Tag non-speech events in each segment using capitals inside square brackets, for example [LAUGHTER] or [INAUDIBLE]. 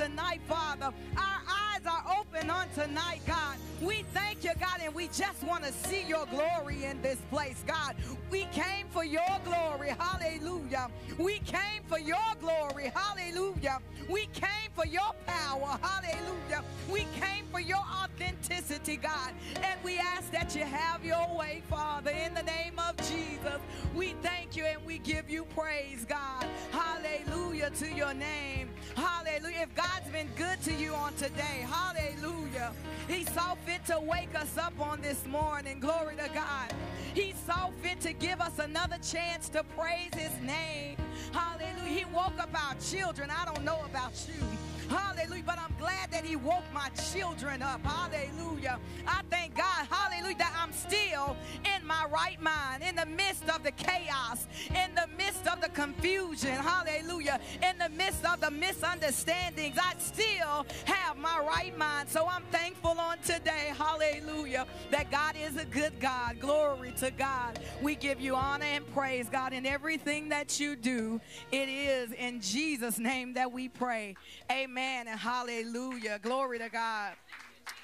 tonight, Father. Our eyes are open on tonight, God. We thank you, God, and we just want to see your glory in this place, God. We came for your glory. Hallelujah. We came for your glory. Hallelujah. We came for your power. Hallelujah. We came for your authenticity, God. And we ask that you have your way, Father, in the name of Jesus. We thank you and we give you praise, God. Hallelujah to your name. Hallelujah. If God's been good to you on today, hallelujah. He saw fit to wake us up on this morning. Glory to God. He saw fit to give us another chance to praise his name. Hallelujah. He woke up our children. I don't know about you. Hallelujah. But I'm glad that He woke my children up. Hallelujah. I thank God, hallelujah, that I'm still in my right mind in the midst of the chaos, in the midst of the confusion. Hallelujah. In the midst of the misunderstandings, I still have my right mind. So I'm thankful on today. Hallelujah. That God is a good God. Glory to God. We give you honor and praise, God, in everything that you do. It is in Jesus' name that we pray. Amen. Amen and hallelujah. Glory to God.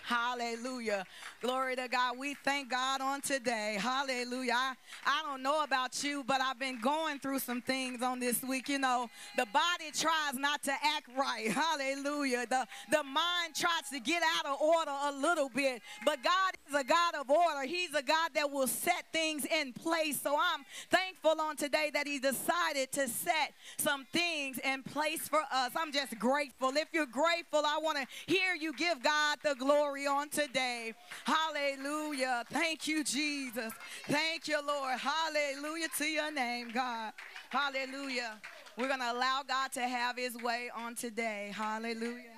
Hallelujah. Glory to God. We thank God on today. Hallelujah. I, I don't know about you, but I've been going through some things on this week. You know, the body tries not to act right. Hallelujah. The, the mind tries to get out of order a little bit, but God is a God of order. He's a God that will set things in place. So I'm thankful on today that He decided to set some things in place for us. I'm just grateful. If you're grateful, I want to hear you give God the glory on today. Hallelujah. Thank you, Jesus. Thank you, Lord. Hallelujah to your name, God. Hallelujah. We're going to allow God to have his way on today. Hallelujah.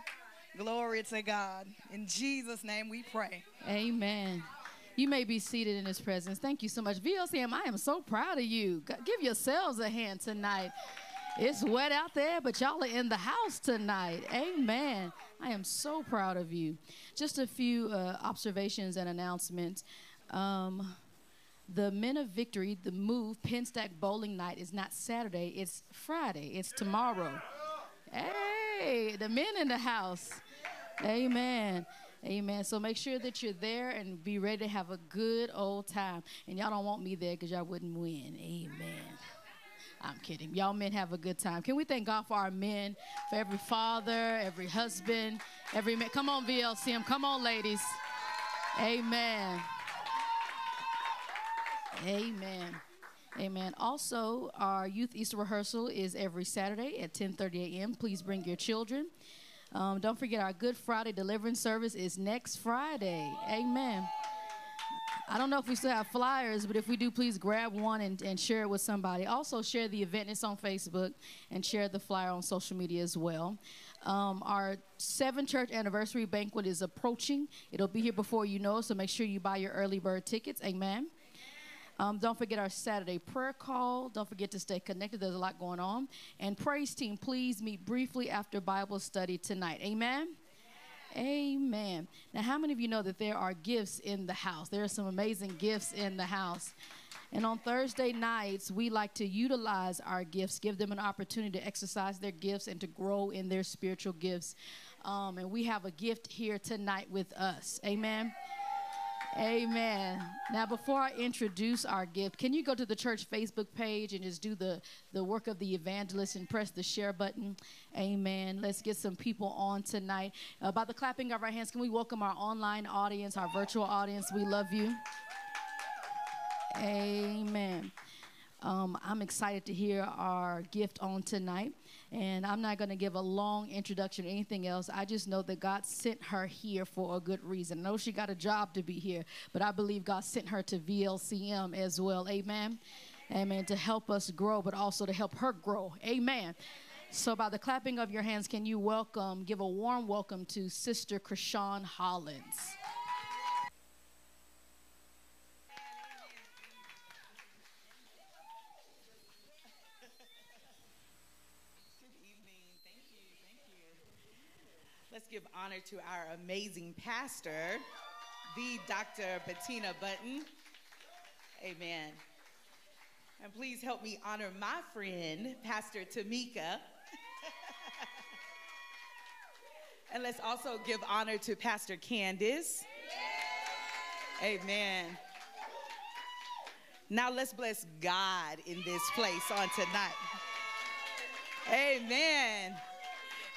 Glory to God. In Jesus' name we pray. Amen. You may be seated in his presence. Thank you so much. VLCM, I am so proud of you. Give yourselves a hand tonight. It's wet out there, but y'all are in the house tonight. Amen. I am so proud of you. Just a few uh, observations and announcements. Um, the Men of Victory, the Move Penstack Bowling Night is not Saturday, it's Friday. It's tomorrow. Hey, the men in the house. Amen. Amen. So make sure that you're there and be ready to have a good old time. And y'all don't want me there because y'all wouldn't win. Amen. I'm kidding. Y'all men have a good time. Can we thank God for our men, for every father, every husband, every man? Come on, VLCM. Come on, ladies. Amen. Amen. Amen. Also, our youth Easter rehearsal is every Saturday at 10:30 a.m. Please bring your children. Um, don't forget our Good Friday deliverance service is next Friday. Amen. I don't know if we still have flyers, but if we do, please grab one and, and share it with somebody. Also, share the event. It's on Facebook and share the flyer on social media as well. Um, our seven church anniversary banquet is approaching. It'll be here before you know, so make sure you buy your early bird tickets. Amen. Um, don't forget our Saturday prayer call. Don't forget to stay connected. There's a lot going on. And praise team, please meet briefly after Bible study tonight. Amen. Amen. Now, how many of you know that there are gifts in the house? There are some amazing gifts in the house. And on Thursday nights, we like to utilize our gifts, give them an opportunity to exercise their gifts and to grow in their spiritual gifts. Um, and we have a gift here tonight with us. Amen. Amen. Now, before I introduce our gift, can you go to the church Facebook page and just do the, the work of the evangelist and press the share button? Amen. Let's get some people on tonight. Uh, by the clapping of our hands, can we welcome our online audience, our virtual audience? We love you. Amen. Um, I'm excited to hear our gift on tonight. And I'm not going to give a long introduction or anything else. I just know that God sent her here for a good reason. I know she got a job to be here, but I believe God sent her to VLCM as well. Amen. Amen. To help us grow, but also to help her grow. Amen. So, by the clapping of your hands, can you welcome, give a warm welcome to Sister Krishan Hollins? give honor to our amazing pastor, the Dr. Bettina Bunton. Amen. And please help me honor my friend, Pastor Tamika. [LAUGHS] And let's also give honor to Pastor Candace. Amen. Now let's bless God in this place on tonight. Amen.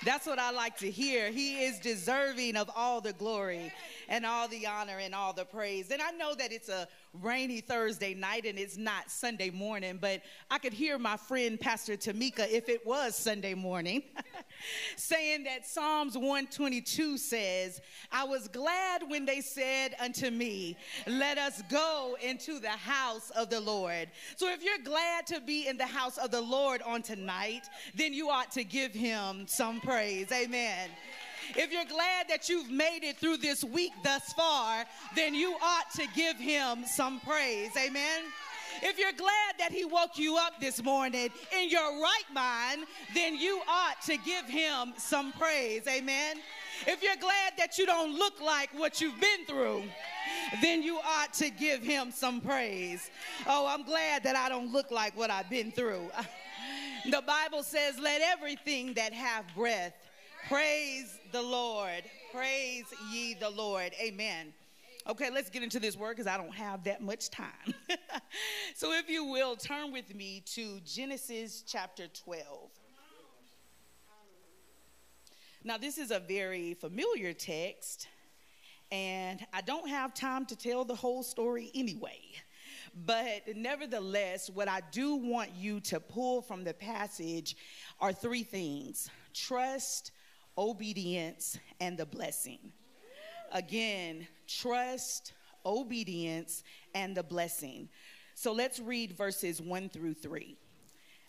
That's what I like to hear. He is deserving of all the glory and all the honor and all the praise. And I know that it's a rainy Thursday night and it's not Sunday morning, but I could hear my friend Pastor Tamika, if it was Sunday morning, [LAUGHS] saying that Psalms 122 says, I was glad when they said unto me, Let us go into the house of the Lord. So if you're glad to be in the house of the Lord on tonight, then you ought to give him some praise. Amen. If you're glad that you've made it through this week thus far, then you ought to give him some praise. Amen. If you're glad that he woke you up this morning in your right mind, then you ought to give him some praise. Amen. If you're glad that you don't look like what you've been through, then you ought to give him some praise. Oh, I'm glad that I don't look like what I've been through. [LAUGHS] The Bible says, Let everything that have breath praise the Lord. Praise ye the Lord. Amen. Okay, let's get into this word because I don't have that much time. [LAUGHS] so, if you will, turn with me to Genesis chapter 12. Now, this is a very familiar text, and I don't have time to tell the whole story anyway. But nevertheless, what I do want you to pull from the passage are three things trust, obedience, and the blessing. Again, trust, obedience, and the blessing. So let's read verses 1 through 3.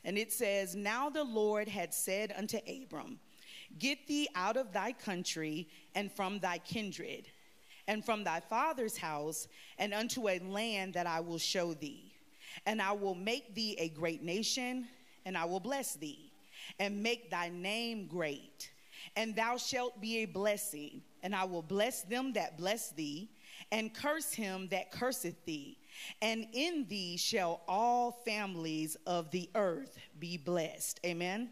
And it says, Now the Lord had said unto Abram, Get thee out of thy country and from thy kindred, and from thy father's house, and unto a land that I will show thee. And I will make thee a great nation, and I will bless thee, and make thy name great and thou shalt be a blessing. And I will bless them that bless thee, and curse him that curseth thee. And in thee shall all families of the earth be blessed. Amen.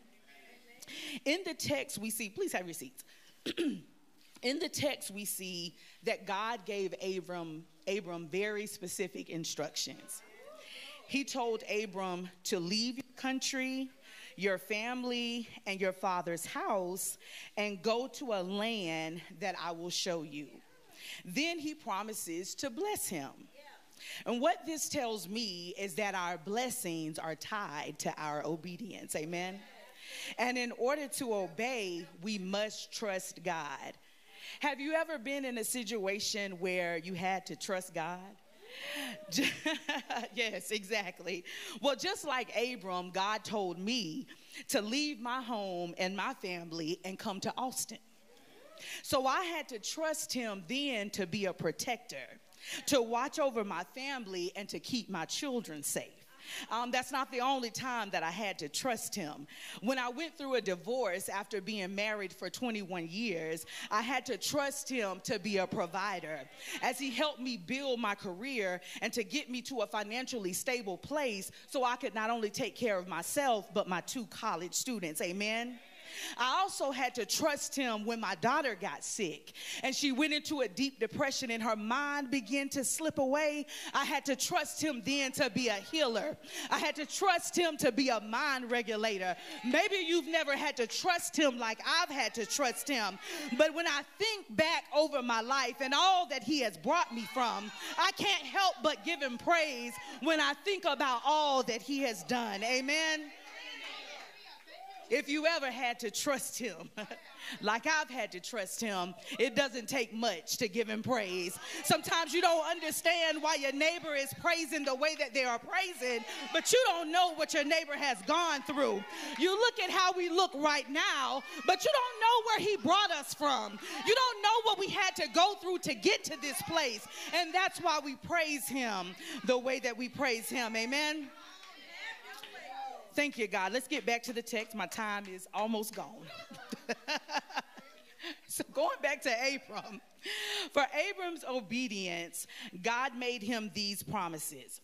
Amen. In the text, we see, please have your seats. [CLEARS THROAT] in the text, we see that God gave Abram, Abram very specific instructions. He told Abram to leave your country, your family and your father's house and go to a land that I will show you. Then he promises to bless him. And what this tells me is that our blessings are tied to our obedience. Amen. And in order to obey, we must trust God. Have you ever been in a situation where you had to trust God? [LAUGHS] yes, exactly. Well, just like Abram, God told me to leave my home and my family and come to Austin. So I had to trust him then to be a protector, to watch over my family and to keep my children safe. Um, that's not the only time that I had to trust him. When I went through a divorce after being married for 21 years, I had to trust him to be a provider as he helped me build my career and to get me to a financially stable place so I could not only take care of myself, but my two college students. Amen. I also had to trust him when my daughter got sick and she went into a deep depression and her mind began to slip away. I had to trust him then to be a healer. I had to trust him to be a mind regulator. Maybe you've never had to trust him like I've had to trust him. But when I think back over my life and all that he has brought me from, I can't help but give him praise when I think about all that he has done. Amen. If you ever had to trust him, [LAUGHS] like I've had to trust him, it doesn't take much to give him praise. Sometimes you don't understand why your neighbor is praising the way that they are praising, but you don't know what your neighbor has gone through. You look at how we look right now, but you don't know where he brought us from. You don't know what we had to go through to get to this place. And that's why we praise him the way that we praise him. Amen. Thank you, God. Let's get back to the text. My time is almost gone. [LAUGHS] so, going back to Abram, for Abram's obedience, God made him these promises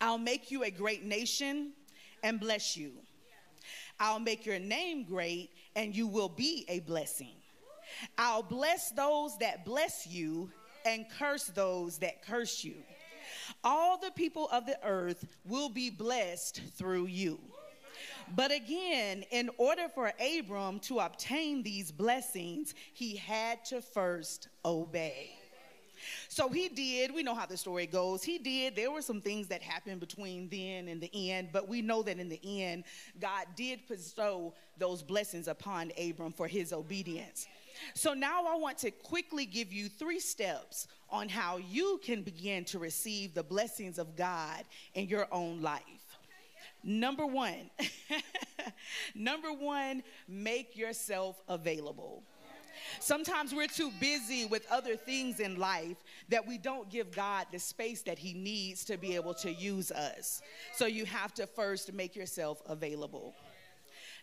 I'll make you a great nation and bless you. I'll make your name great, and you will be a blessing. I'll bless those that bless you and curse those that curse you. All the people of the earth will be blessed through you. But again, in order for Abram to obtain these blessings, he had to first obey. So he did. We know how the story goes. He did. There were some things that happened between then and the end, but we know that in the end, God did bestow those blessings upon Abram for his obedience. So now I want to quickly give you three steps on how you can begin to receive the blessings of God in your own life. Number one, [LAUGHS] number one, make yourself available. Sometimes we're too busy with other things in life that we don't give God the space that He needs to be able to use us. So you have to first make yourself available.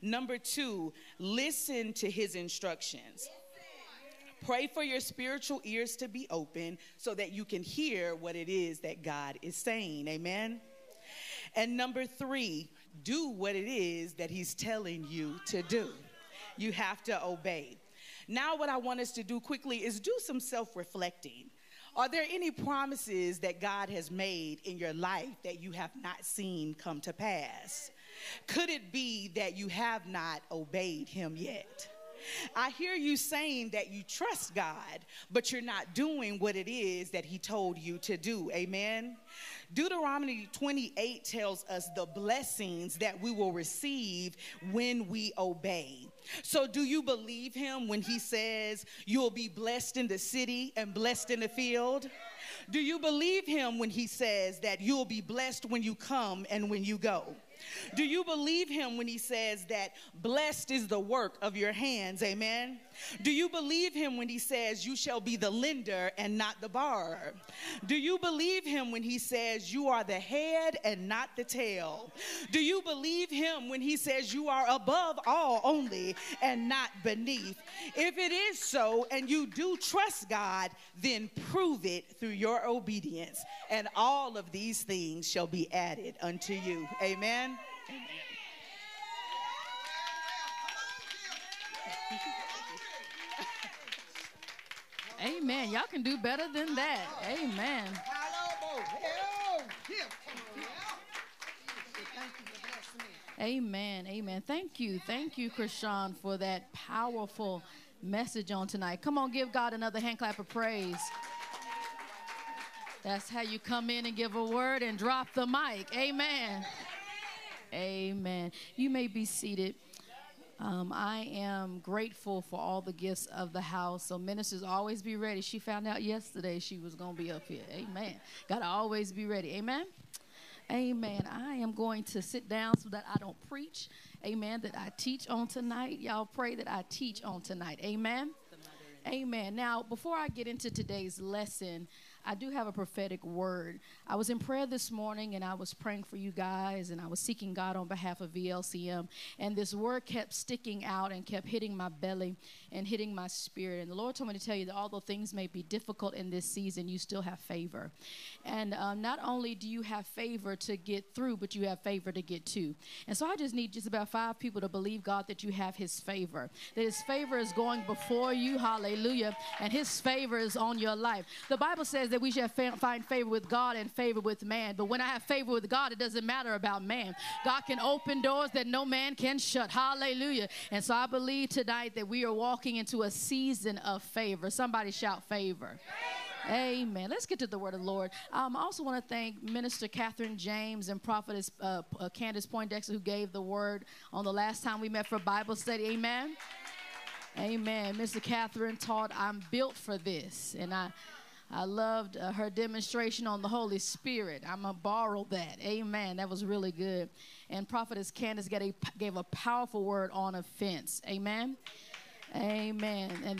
Number two, listen to His instructions. Pray for your spiritual ears to be open so that you can hear what it is that God is saying. Amen. And number three, do what it is that He's telling you to do. You have to obey. Now, what I want us to do quickly is do some self reflecting. Are there any promises that God has made in your life that you have not seen come to pass? Could it be that you have not obeyed Him yet? I hear you saying that you trust God, but you're not doing what it is that He told you to do. Amen. Deuteronomy 28 tells us the blessings that we will receive when we obey. So, do you believe him when he says you'll be blessed in the city and blessed in the field? Do you believe him when he says that you'll be blessed when you come and when you go? Do you believe him when he says that blessed is the work of your hands? Amen. Do you believe him when he says you shall be the lender and not the borrower? Do you believe him when he says you are the head and not the tail? Do you believe him when he says you are above all only and not beneath? If it is so and you do trust God, then prove it through your obedience, and all of these things shall be added unto you. Amen. Amen. Amen. Y'all can do better than that. Amen. Amen. Amen. Thank you. Thank you, Krishan, for that powerful message on tonight. Come on, give God another hand clap of praise. That's how you come in and give a word and drop the mic. Amen. Amen. You may be seated. Um, I am grateful for all the gifts of the house. So, ministers, always be ready. She found out yesterday she was going to be up here. Amen. Got to always be ready. Amen. Amen. I am going to sit down so that I don't preach. Amen. That I teach on tonight. Y'all pray that I teach on tonight. Amen. Amen. Now, before I get into today's lesson, I do have a prophetic word. I was in prayer this morning and I was praying for you guys and I was seeking God on behalf of VLCM. And this word kept sticking out and kept hitting my belly and hitting my spirit. And the Lord told me to tell you that although things may be difficult in this season, you still have favor. And um, not only do you have favor to get through, but you have favor to get to. And so I just need just about five people to believe, God, that you have His favor, that His favor is going before you. Hallelujah. And His favor is on your life. The Bible says that we shall find favor with God and favor with man. But when I have favor with God, it doesn't matter about man. God can open doors that no man can shut. Hallelujah. And so I believe tonight that we are walking into a season of favor. Somebody shout favor. Amen. Let's get to the word of the Lord. Um, I also want to thank Minister Catherine James and Prophetess uh, uh, Candace Poindexter who gave the word on the last time we met for Bible study. Amen. Amen. Mr. Catherine taught, I'm built for this. And I I loved uh, her demonstration on the Holy Spirit. I'm going to borrow that. Amen. That was really good. And Prophetess Candace a, gave a powerful word on offense. Amen. Amen. And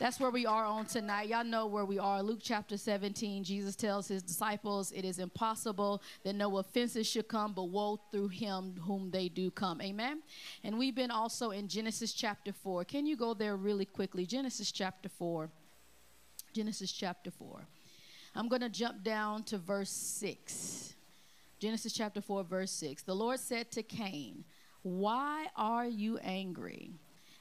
that's where we are on tonight. Y'all know where we are. Luke chapter 17, Jesus tells his disciples, It is impossible that no offenses should come, but woe through him whom they do come. Amen. And we've been also in Genesis chapter 4. Can you go there really quickly? Genesis chapter 4. Genesis chapter 4. I'm going to jump down to verse 6. Genesis chapter 4, verse 6. The Lord said to Cain, Why are you angry?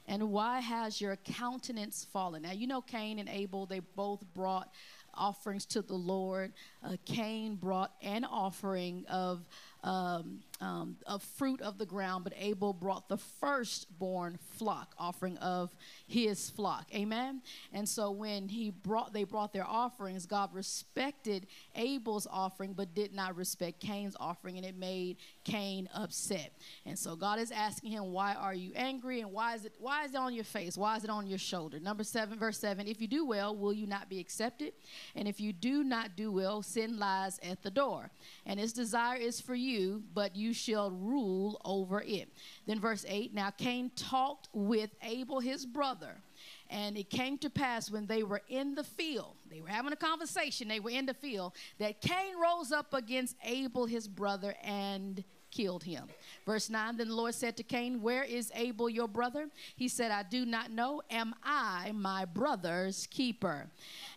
And why has your countenance fallen? Now, you know, Cain and Abel, they both brought offerings to the Lord. Uh, Cain brought an offering of um, um, of fruit of the ground, but Abel brought the firstborn flock offering of his flock. Amen. And so when he brought, they brought their offerings. God respected Abel's offering, but did not respect Cain's offering, and it made Cain upset. And so God is asking him, "Why are you angry? And why is it? Why is it on your face? Why is it on your shoulder?" Number seven, verse seven. If you do well, will you not be accepted? And if you do not do well, sin lies at the door, and its desire is for you, but you shall rule over it. Then verse 8 Now Cain talked with Abel his brother. And it came to pass when they were in the field, they were having a conversation, they were in the field, that Cain rose up against Abel his brother and killed him. Verse 9 Then the Lord said to Cain, Where is Abel your brother? He said, I do not know. Am I my brother's keeper?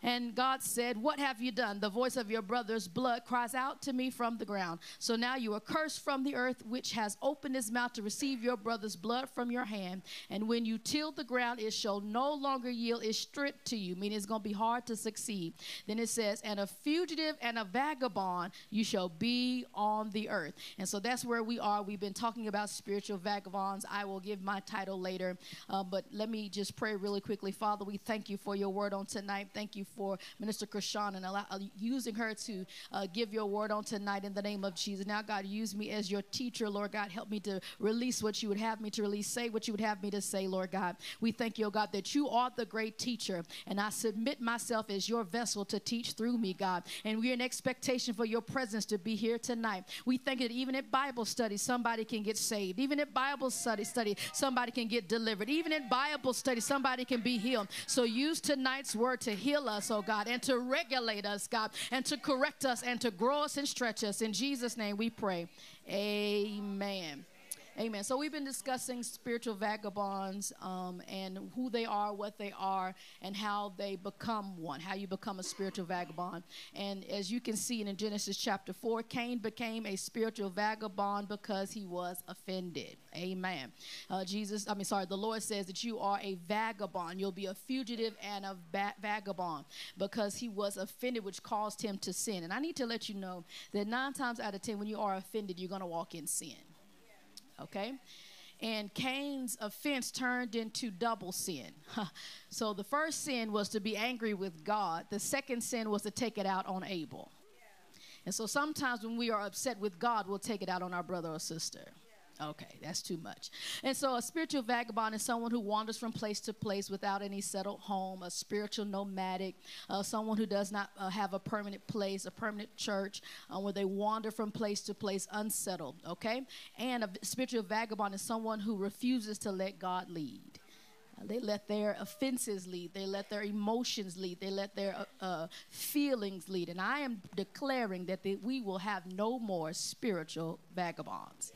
And God said, What have you done? The voice of your brother's blood cries out to me from the ground. So now you are cursed from the earth, which has opened his mouth to receive your brother's blood from your hand. And when you till the ground, it shall no longer yield its stripped to you, meaning it's going to be hard to succeed. Then it says, And a fugitive and a vagabond you shall be on the earth. And so that's where we are. We've been talking about spiritual vagabonds. I will give my title later, uh, but let me just pray really quickly. Father, we thank you for your word on tonight. Thank you for Minister Krishan and allow, uh, using her to uh, give your word on tonight in the name of Jesus. Now, God, use me as your teacher, Lord God. Help me to release what you would have me to release, say what you would have me to say, Lord God. We thank you, oh God, that you are the great teacher, and I submit myself as your vessel to teach through me, God. And we're in expectation for your presence to be here tonight. We thank you that even at Bible study, somebody can get saved. Even at Bible study, study, somebody can get delivered. Even in Bible study, somebody can be healed. So use tonight's word to heal us, oh God, and to regulate us, God, and to correct us and to grow us and stretch us. In Jesus' name we pray. Amen. Amen. So we've been discussing spiritual vagabonds um, and who they are, what they are, and how they become one, how you become a spiritual vagabond. And as you can see in Genesis chapter 4, Cain became a spiritual vagabond because he was offended. Amen. Uh, Jesus, I mean, sorry, the Lord says that you are a vagabond. You'll be a fugitive and a va- vagabond because he was offended, which caused him to sin. And I need to let you know that nine times out of ten, when you are offended, you're going to walk in sin okay? And Cain's offense turned into double sin. [LAUGHS] so the first sin was to be angry with God, the second sin was to take it out on Abel. And so sometimes when we are upset with God, we'll take it out on our brother or sister. Okay, that's too much. And so, a spiritual vagabond is someone who wanders from place to place without any settled home, a spiritual nomadic, uh, someone who does not uh, have a permanent place, a permanent church, uh, where they wander from place to place unsettled. Okay? And a spiritual vagabond is someone who refuses to let God lead. Uh, they let their offenses lead. They let their emotions lead. They let their uh, uh, feelings lead. And I am declaring that they, we will have no more spiritual vagabonds.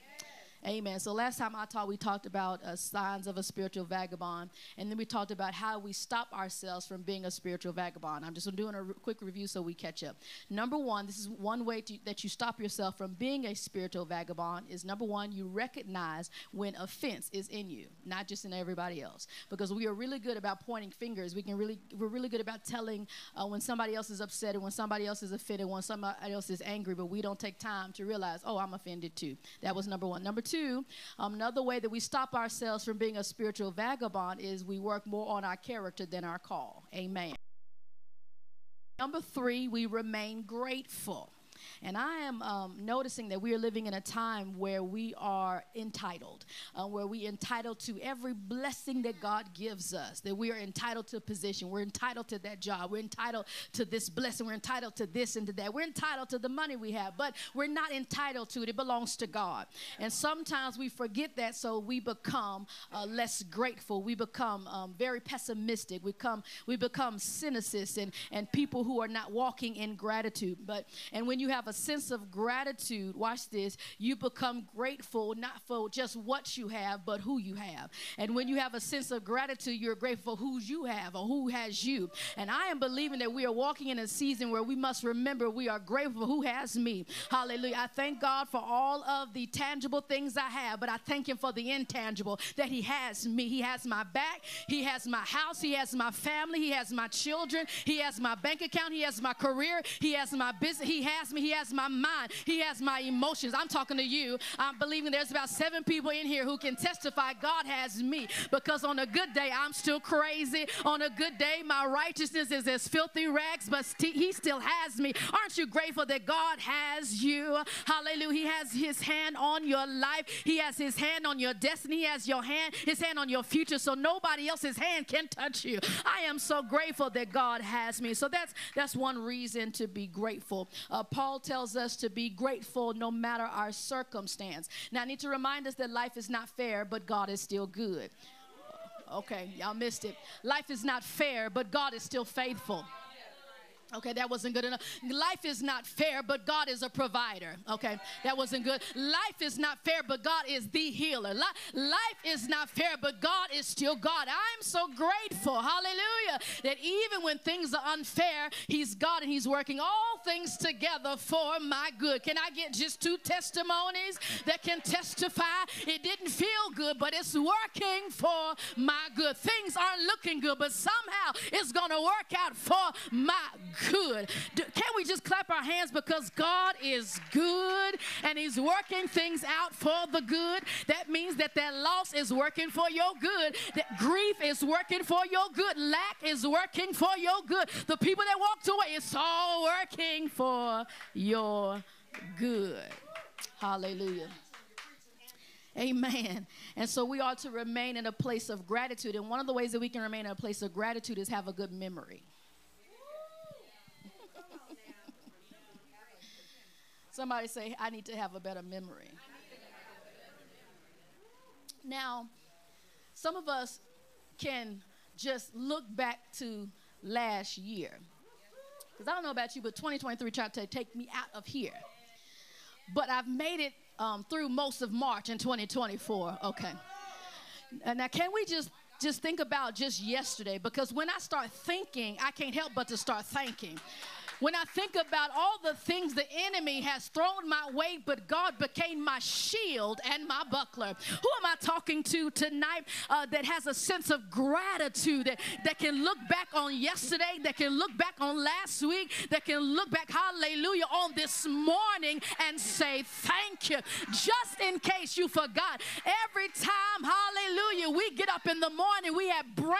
Amen. So last time I taught, we talked about uh, signs of a spiritual vagabond, and then we talked about how we stop ourselves from being a spiritual vagabond. I'm just doing a re- quick review so we catch up. Number one, this is one way to, that you stop yourself from being a spiritual vagabond is number one, you recognize when offense is in you, not just in everybody else, because we are really good about pointing fingers. We can really, we're really good about telling uh, when somebody else is upset and when somebody else is offended, when somebody else is angry, but we don't take time to realize, oh, I'm offended too. That was number one. Number two two, um, another way that we stop ourselves from being a spiritual vagabond is we work more on our character than our call. Amen. Number three, we remain grateful. And I am um, noticing that we are living in a time where we are entitled, uh, where we entitled to every blessing that God gives us, that we are entitled to a position, we're entitled to that job, we're entitled to this blessing, we're entitled to this and to that, we're entitled to the money we have, but we're not entitled to it. It belongs to God. And sometimes we forget that, so we become uh, less grateful. We become um, very pessimistic. We come, we become cynicists and, and people who are not walking in gratitude. But and when you have a sense of gratitude, watch this, you become grateful not for just what you have, but who you have. And when you have a sense of gratitude, you're grateful for who you have or who has you. And I am believing that we are walking in a season where we must remember we are grateful who has me. Hallelujah. I thank God for all of the tangible things I have, but I thank Him for the intangible that He has me. He has my back, He has my house, He has my family, He has my children, He has my bank account, He has my career, He has my business, He has me, He has my mind, He has my emotions. I'm talking to you. I'm believing there's about seven people in here who can testify God has me because on a good day, I'm still crazy. On a good day, my righteousness is as filthy rags, but st- He still has me. Aren't you grateful that God has you? Hallelujah. He has His hand on your life, He has His hand on your destiny, He has your hand, His hand on your future, so nobody else's hand can touch you. I am so grateful that God has me. So that's that's one reason to be grateful. Uh, Paul tells us to be grateful no matter our circumstance. Now, I need to remind us that life is not fair, but God is still good. Okay, y'all missed it. Life is not fair, but God is still faithful. Okay, that wasn't good enough. Life is not fair, but God is a provider. Okay, that wasn't good. Life is not fair, but God is the healer. Life is not fair, but God is still God. I'm so grateful, hallelujah, that even when things are unfair, He's God and He's working all things together for my good. Can I get just two testimonies that can testify? It didn't feel good, but it's working for my good. Things aren't looking good, but somehow it's going to work out for my good. Can't we just clap our hands because God is good and He's working things out for the good? That means that that loss is working for your good, that grief is working for your good, lack is working for your good. The people that walked away, it's all working for your good. Hallelujah. Amen. And so we ought to remain in a place of gratitude. And one of the ways that we can remain in a place of gratitude is have a good memory. Somebody say, I need to have a better memory. Now, some of us can just look back to last year. Because I don't know about you, but 2023 tried to take me out of here. But I've made it um, through most of March in 2024. Okay. Now, can we just just think about just yesterday? Because when I start thinking, I can't help but to start thanking when I think about all the things the enemy has thrown my way, but God became my shield and my buckler. Who am I talking to tonight uh, that has a sense of gratitude, that, that can look back on yesterday, that can look back on last week, that can look back, hallelujah, on this morning and say thank you. Just in case you forgot, every time, hallelujah, we get up in the morning, we have brand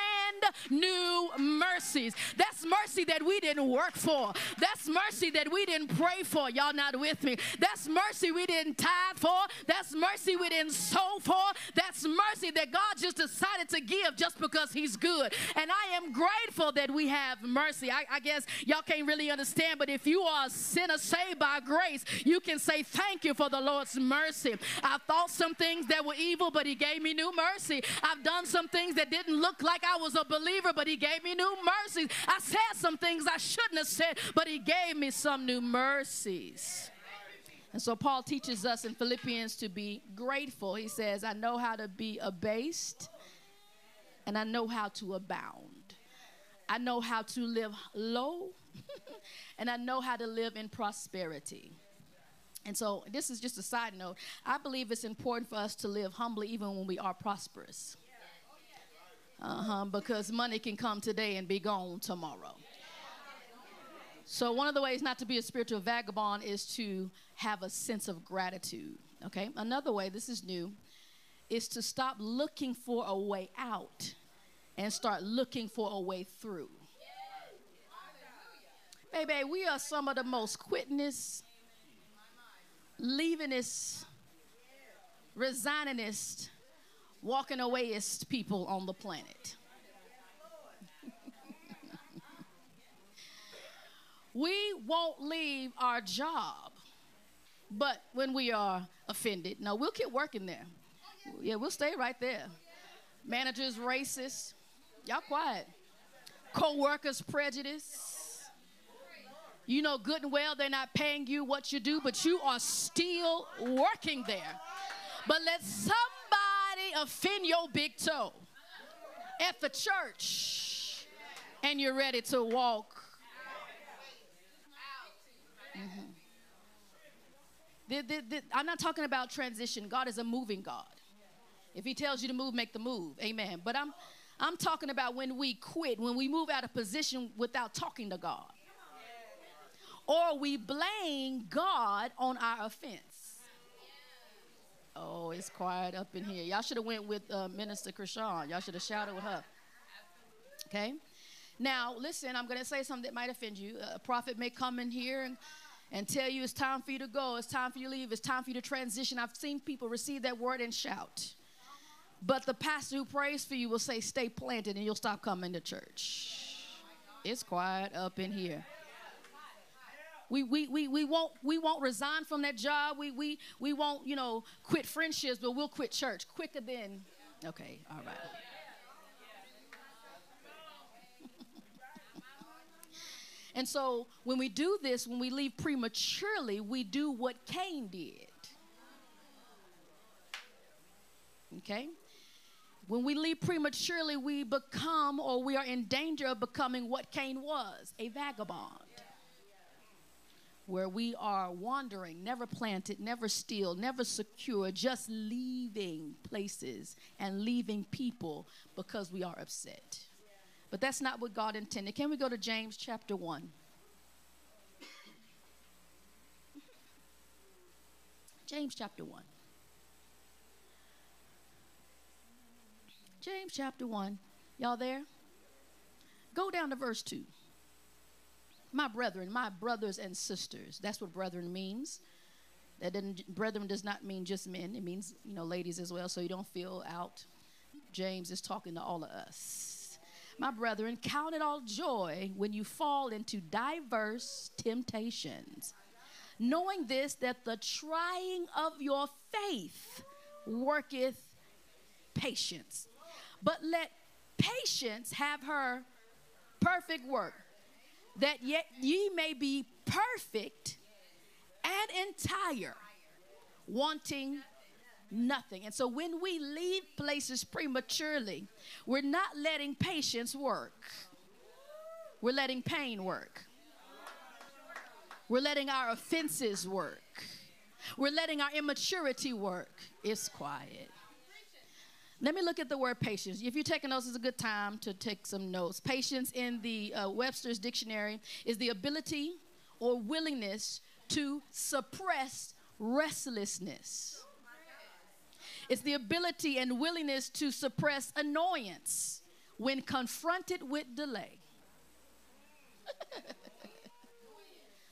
new mercies. That's mercy that we didn't work for. That's mercy that we didn't pray for. Y'all not with me. That's mercy we didn't tithe for. That's mercy we didn't sow for. That's mercy that God just decided to give just because He's good. And I am grateful that we have mercy. I, I guess y'all can't really understand, but if you are a sinner saved by grace, you can say thank you for the Lord's mercy. I thought some things that were evil, but He gave me new mercy. I've done some things that didn't look like I was a believer, but He gave me new mercies. I said some things I shouldn't have said, but he gave me some new mercies. And so Paul teaches us in Philippians to be grateful. He says, I know how to be abased and I know how to abound. I know how to live low [LAUGHS] and I know how to live in prosperity. And so, this is just a side note. I believe it's important for us to live humbly even when we are prosperous. Uh huh. Because money can come today and be gone tomorrow. So, one of the ways not to be a spiritual vagabond is to have a sense of gratitude. Okay? Another way, this is new, is to stop looking for a way out and start looking for a way through. Baby, we are some of the most quittingest, leavingest, resigningest, walking awayest people on the planet. We won't leave our job, but when we are offended, no, we'll keep working there. Yeah, we'll stay right there. Managers racist. Y'all quiet. Co-workers prejudice. You know good and well they're not paying you what you do, but you are still working there. But let somebody offend your big toe at the church and you're ready to walk. Mm-hmm. The, the, the, I'm not talking about transition. God is a moving God. If He tells you to move, make the move. Amen. But I'm, I'm talking about when we quit, when we move out of position without talking to God. Or we blame God on our offense. Oh, it's quiet up in here. Y'all should have went with uh, Minister Krishan. Y'all should have shouted with her. Okay? Now, listen, I'm going to say something that might offend you. A prophet may come in here and, and tell you it's time for you to go, it's time for you to leave, it's time for you to transition. I've seen people receive that word and shout. But the pastor who prays for you will say, stay planted, and you'll stop coming to church. It's quiet up in here. We, we, we, we, won't, we won't resign from that job. We, we, we won't, you know, quit friendships, but we'll quit church quicker than. Okay, all right. And so when we do this, when we leave prematurely, we do what Cain did. Okay? When we leave prematurely, we become or we are in danger of becoming what Cain was a vagabond. Where we are wandering, never planted, never still, never secure, just leaving places and leaving people because we are upset. But that's not what God intended. Can we go to James chapter 1? James chapter 1. James chapter 1. Y'all there? Go down to verse 2. My brethren, my brothers and sisters. That's what brethren means. That doesn't, brethren does not mean just men. It means, you know, ladies as well, so you don't feel out. James is talking to all of us. My brethren, count it all joy when you fall into diverse temptations, knowing this, that the trying of your faith worketh patience. But let patience have her perfect work, that yet ye may be perfect and entire, wanting nothing. And so when we leave places prematurely, we're not letting patience work, we're letting pain work. We're letting our offenses work. We're letting our immaturity work. It's quiet. Let me look at the word patience. If you're taking notes, it's a good time to take some notes. Patience in the uh, Webster's dictionary is the ability or willingness to suppress restlessness. It's the ability and willingness to suppress annoyance when confronted with delay. [LAUGHS]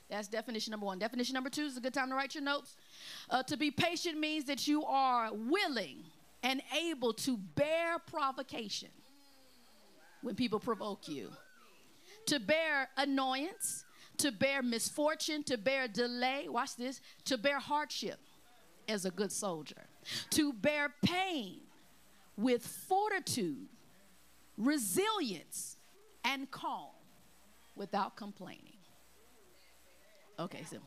That's definition number one. Definition number two is a good time to write your notes. Uh, to be patient means that you are willing and able to bear provocation when people provoke you, to bear annoyance, to bear misfortune, to bear delay. Watch this to bear hardship as a good soldier, to bear pain with fortitude, resilience, and calm without complaining. Okay, so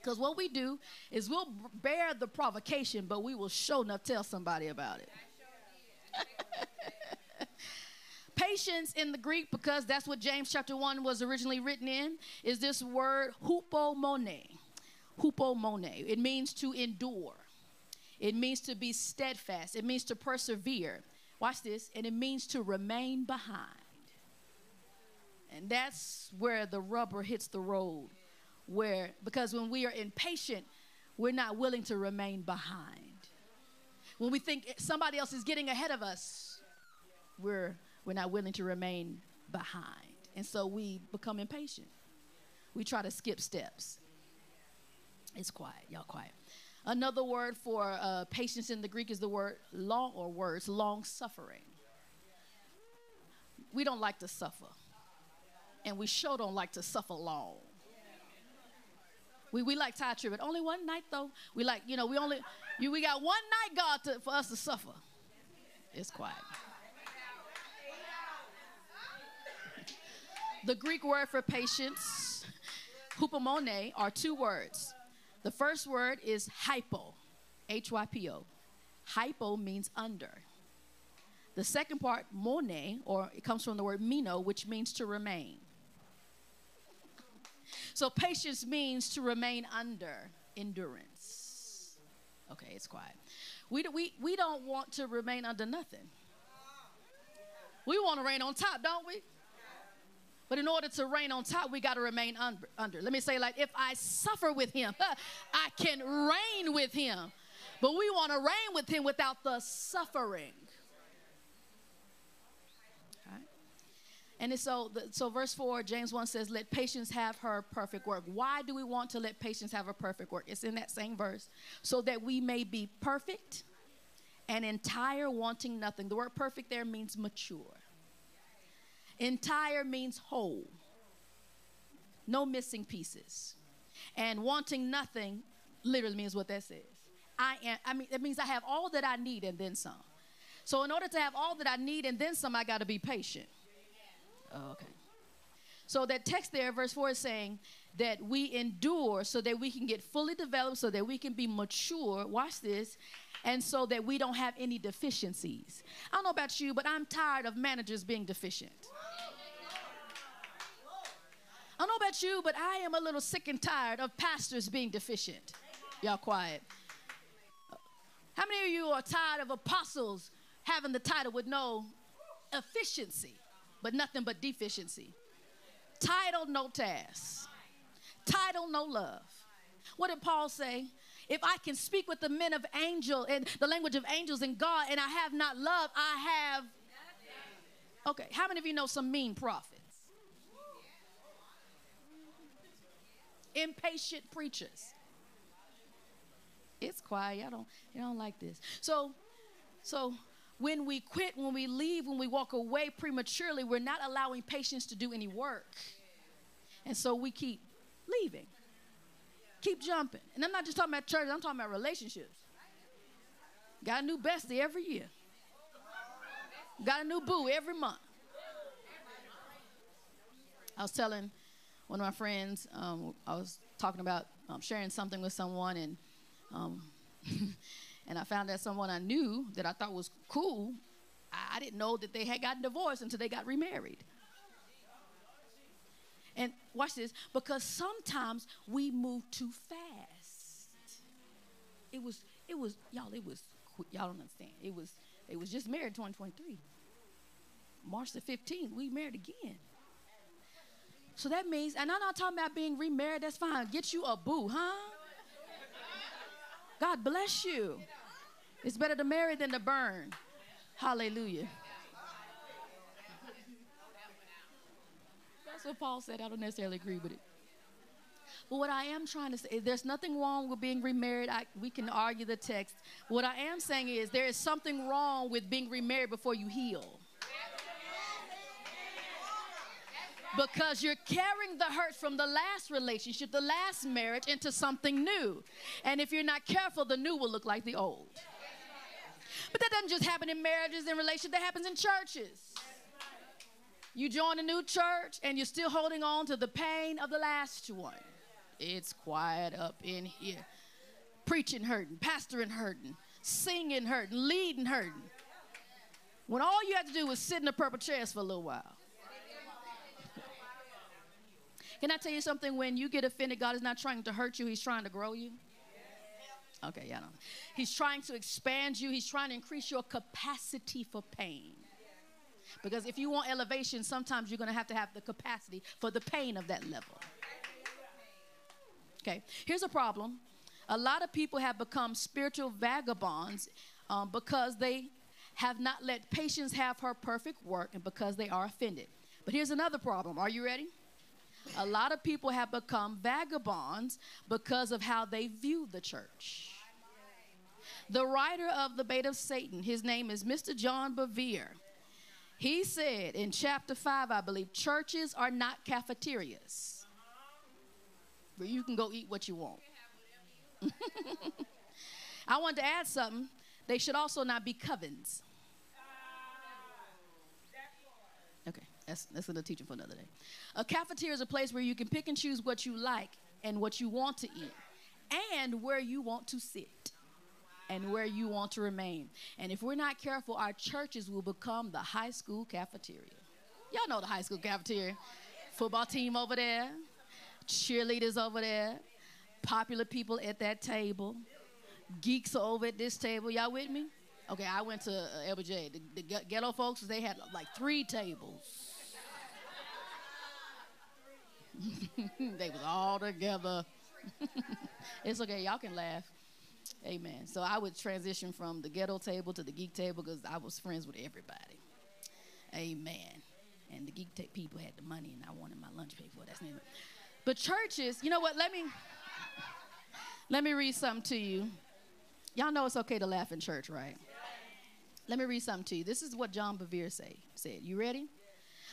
because what we do is we'll bear the provocation, but we will show enough tell somebody about it. [LAUGHS] Patience in the Greek, because that's what James chapter 1 was originally written in, is this word hupomone. Hupomone. It means to endure. It means to be steadfast. It means to persevere. Watch this. And it means to remain behind. And that's where the rubber hits the road where, because when we are impatient, we're not willing to remain behind. When we think somebody else is getting ahead of us, we're, we're not willing to remain behind. And so we become impatient. We try to skip steps. It's quiet, y'all quiet. Another word for uh, patience in the Greek is the word long, or words, long suffering. We don't like to suffer, and we sure don't like to suffer long. We, we like Tye Tribbett. Only one night though. We like, you know, we only you, we got one night, God, to, for us to suffer. It's quiet. The Greek word for patience [LAUGHS] hupomone are two words. The first word is hypo, H Y P O. Hypo means under. The second part, mone, or it comes from the word meno, which means to remain. So patience means to remain under endurance. Okay, it's quiet. We, we, we don't want to remain under nothing. We want to reign on top, don't we? But in order to reign on top, we got to remain un- under. Let me say, like, if I suffer with him, [LAUGHS] I can reign with him. But we want to reign with him without the suffering. And so, so verse 4, James 1 says, Let patience have her perfect work. Why do we want to let patience have her perfect work? It's in that same verse. So that we may be perfect and entire, wanting nothing. The word perfect there means mature. Entire means whole, no missing pieces. And wanting nothing literally means what that says. I am, I mean, it means I have all that I need and then some. So, in order to have all that I need and then some, I got to be patient. Oh, okay. So that text there, verse 4 is saying that we endure so that we can get fully developed, so that we can be mature. Watch this. And so that we don't have any deficiencies. I don't know about you, but I'm tired of managers being deficient. I don't know about you, but I am a little sick and tired of pastors being deficient. Y'all quiet. How many of you are tired of apostles having the title with no efficiency? but nothing but deficiency. Title, no task. Title, no love. What did Paul say? If I can speak with the men of angel and the language of angels and God, and I have not love, I have. Okay, how many of you know some mean prophets? Impatient preachers. It's quiet. Y'all don't, you don't like this. So, so when we quit, when we leave, when we walk away prematurely, we're not allowing patience to do any work. And so we keep leaving, keep jumping. And I'm not just talking about church, I'm talking about relationships. Got a new bestie every year, got a new boo every month. I was telling one of my friends, um, I was talking about um, sharing something with someone, and um, [LAUGHS] and I found that someone I knew that I thought was cool, I, I didn't know that they had gotten divorced until they got remarried. And watch this, because sometimes we move too fast. It was, it was, y'all, it was, y'all don't understand. It was, it was just married 2023. March the 15th, we married again. So that means, and I'm not talking about being remarried, that's fine. Get you a boo, huh? God bless you. It's better to marry than to burn. Hallelujah. That's what Paul said. I don't necessarily agree with it. But what I am trying to say, is there's nothing wrong with being remarried. I, we can argue the text. What I am saying is there is something wrong with being remarried before you heal. Because you're carrying the hurt from the last relationship, the last marriage, into something new. And if you're not careful, the new will look like the old. But that doesn't just happen in marriages and relationships, that happens in churches. You join a new church and you're still holding on to the pain of the last one. It's quiet up in here. Preaching hurting, pastoring hurting, singing hurting, leading hurting. When all you have to do is sit in the purple chairs for a little while. Can I tell you something? When you get offended, God is not trying to hurt you, He's trying to grow you. Okay, yeah, no. He's trying to expand you, He's trying to increase your capacity for pain. Because if you want elevation, sometimes you're going to have to have the capacity for the pain of that level. Okay, here's a problem. A lot of people have become spiritual vagabonds um, because they have not let patience have her perfect work and because they are offended. But here's another problem. Are you ready? A lot of people have become vagabonds because of how they view the church. The writer of The Bait of Satan, his name is Mr. John Bevere. He said in chapter 5, I believe, churches are not cafeterias where you can go eat what you want. [LAUGHS] I wanted to add something. They should also not be covens. Okay. That's, that's another teaching for another day. A cafeteria is a place where you can pick and choose what you like and what you want to eat and where you want to sit and where you want to remain. And if we're not careful, our churches will become the high school cafeteria. Y'all know the high school cafeteria. Football team over there, cheerleaders over there, popular people at that table, geeks are over at this table. Y'all with me? Okay, I went to uh, LBJ. The, the ghetto folks, they had like three tables. [LAUGHS] they was all together. [LAUGHS] it's okay, y'all can laugh. Amen. So I would transition from the ghetto table to the geek table because I was friends with everybody. Amen. And the geek t- people had the money, and I wanted my lunch paid for. That's neither. But churches, you know what? Let me let me read something to you. Y'all know it's okay to laugh in church, right? Let me read something to you. This is what John Bevere say, said. You ready?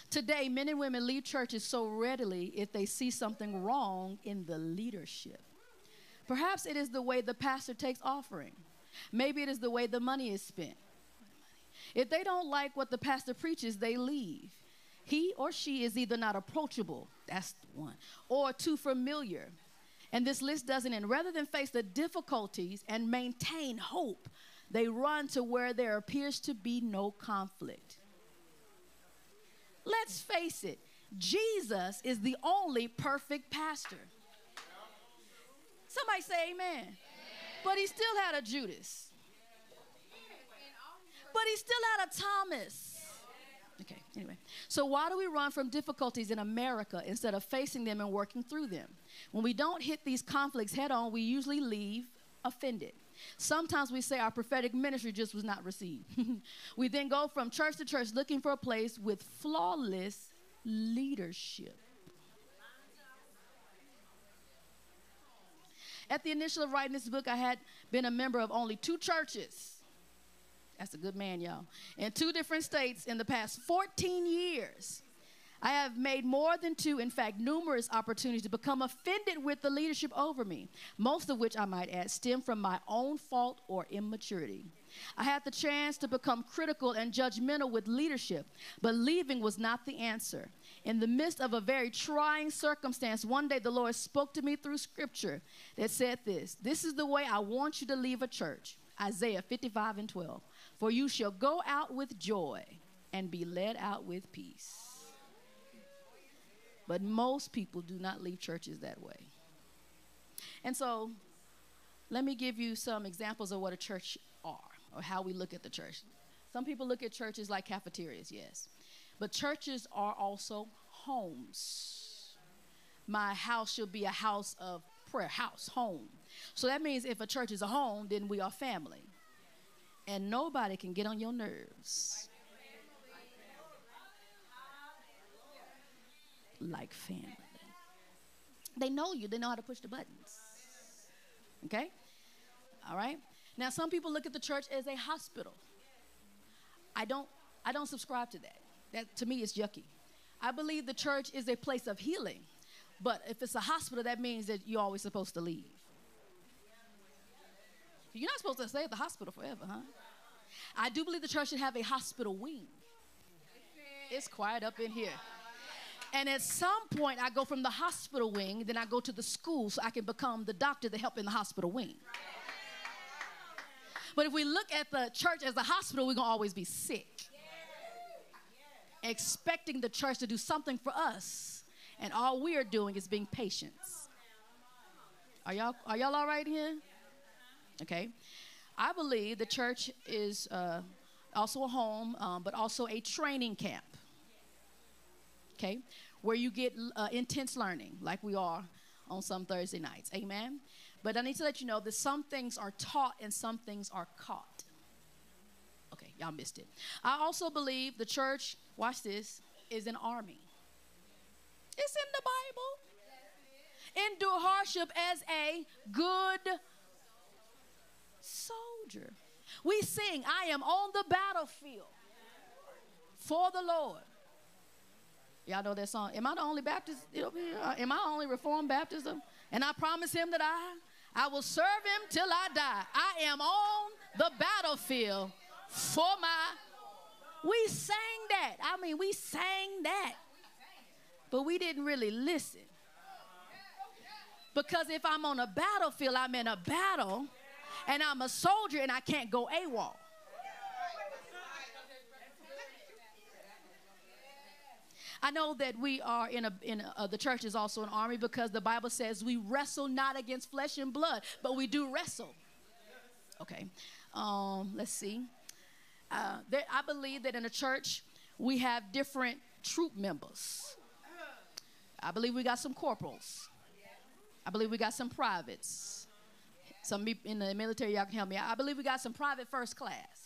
Today, men and women leave churches so readily if they see something wrong in the leadership. Perhaps it is the way the pastor takes offering. Maybe it is the way the money is spent. If they don't like what the pastor preaches, they leave. He or she is either not approachable, that's one, or too familiar. And this list doesn't end. Rather than face the difficulties and maintain hope, they run to where there appears to be no conflict. Let's face it, Jesus is the only perfect pastor. Somebody say amen. amen. But he still had a Judas. But he still had a Thomas. Okay, anyway. So, why do we run from difficulties in America instead of facing them and working through them? When we don't hit these conflicts head on, we usually leave offended. Sometimes we say our prophetic ministry just was not received. [LAUGHS] we then go from church to church looking for a place with flawless leadership. At the initial of writing this book, I had been a member of only two churches. That's a good man, y'all. In two different states in the past 14 years. I have made more than two, in fact, numerous opportunities to become offended with the leadership over me, most of which I might add stem from my own fault or immaturity. I had the chance to become critical and judgmental with leadership, but leaving was not the answer. In the midst of a very trying circumstance, one day the Lord spoke to me through scripture that said this This is the way I want you to leave a church. Isaiah 55 and 12. For you shall go out with joy and be led out with peace. But most people do not leave churches that way. And so, let me give you some examples of what a church are or how we look at the church. Some people look at churches like cafeterias, yes. But churches are also homes. My house should be a house of prayer, house, home. So that means if a church is a home, then we are family. And nobody can get on your nerves like family. They know you, they know how to push the buttons. Okay? All right? Now some people look at the church as a hospital. I don't I don't subscribe to that. That to me is yucky. I believe the church is a place of healing. But if it's a hospital, that means that you're always supposed to leave. You're not supposed to stay at the hospital forever, huh? I do believe the church should have a hospital wing. It's quiet up in here. And at some point, I go from the hospital wing, then I go to the school so I can become the doctor to help in the hospital wing. But if we look at the church as a hospital, we're going to always be sick. Expecting the church to do something for us, and all we are doing is being patients. Are y'all, are y'all all right here? Okay. I believe the church is uh, also a home, um, but also a training camp. Okay where you get uh, intense learning, like we are on some Thursday nights. Amen. But I need to let you know that some things are taught and some things are caught. Okay, y'all missed it. I also believe the church, watch this, is an army. It's in the Bible. Endure hardship as a good soldier. We sing, I am on the battlefield for the Lord. Y'all know that song. Am I the only Baptist? Uh, am I only Reformed Baptism? And I promise him that I, I will serve him till I die. I am on the battlefield for my We sang that. I mean, we sang that. But we didn't really listen. Because if I'm on a battlefield, I'm in a battle, and I'm a soldier, and I can't go AWOL. I know that we are in a in a, uh, the church is also an army because the Bible says we wrestle not against flesh and blood, but we do wrestle. Okay, um, let's see. Uh, there, I believe that in a church we have different troop members. I believe we got some corporals. I believe we got some privates. Some in the military, y'all can help me. I believe we got some private first class.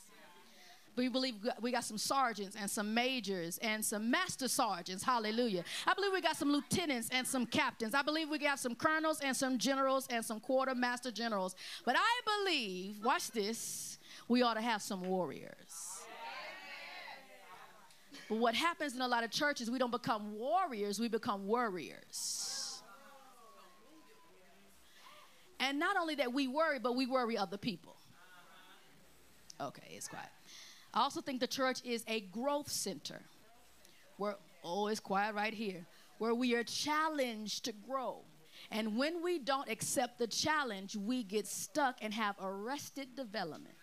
We believe we got some sergeants and some majors and some master sergeants. Hallelujah. I believe we got some lieutenants and some captains. I believe we got some colonels and some generals and some quartermaster generals. But I believe, watch this, we ought to have some warriors. But what happens in a lot of churches, we don't become warriors, we become worriers. And not only that we worry, but we worry other people. Okay, it's quiet. I also think the church is a growth center where, oh, it's quiet right here, where we are challenged to grow. And when we don't accept the challenge, we get stuck and have arrested development.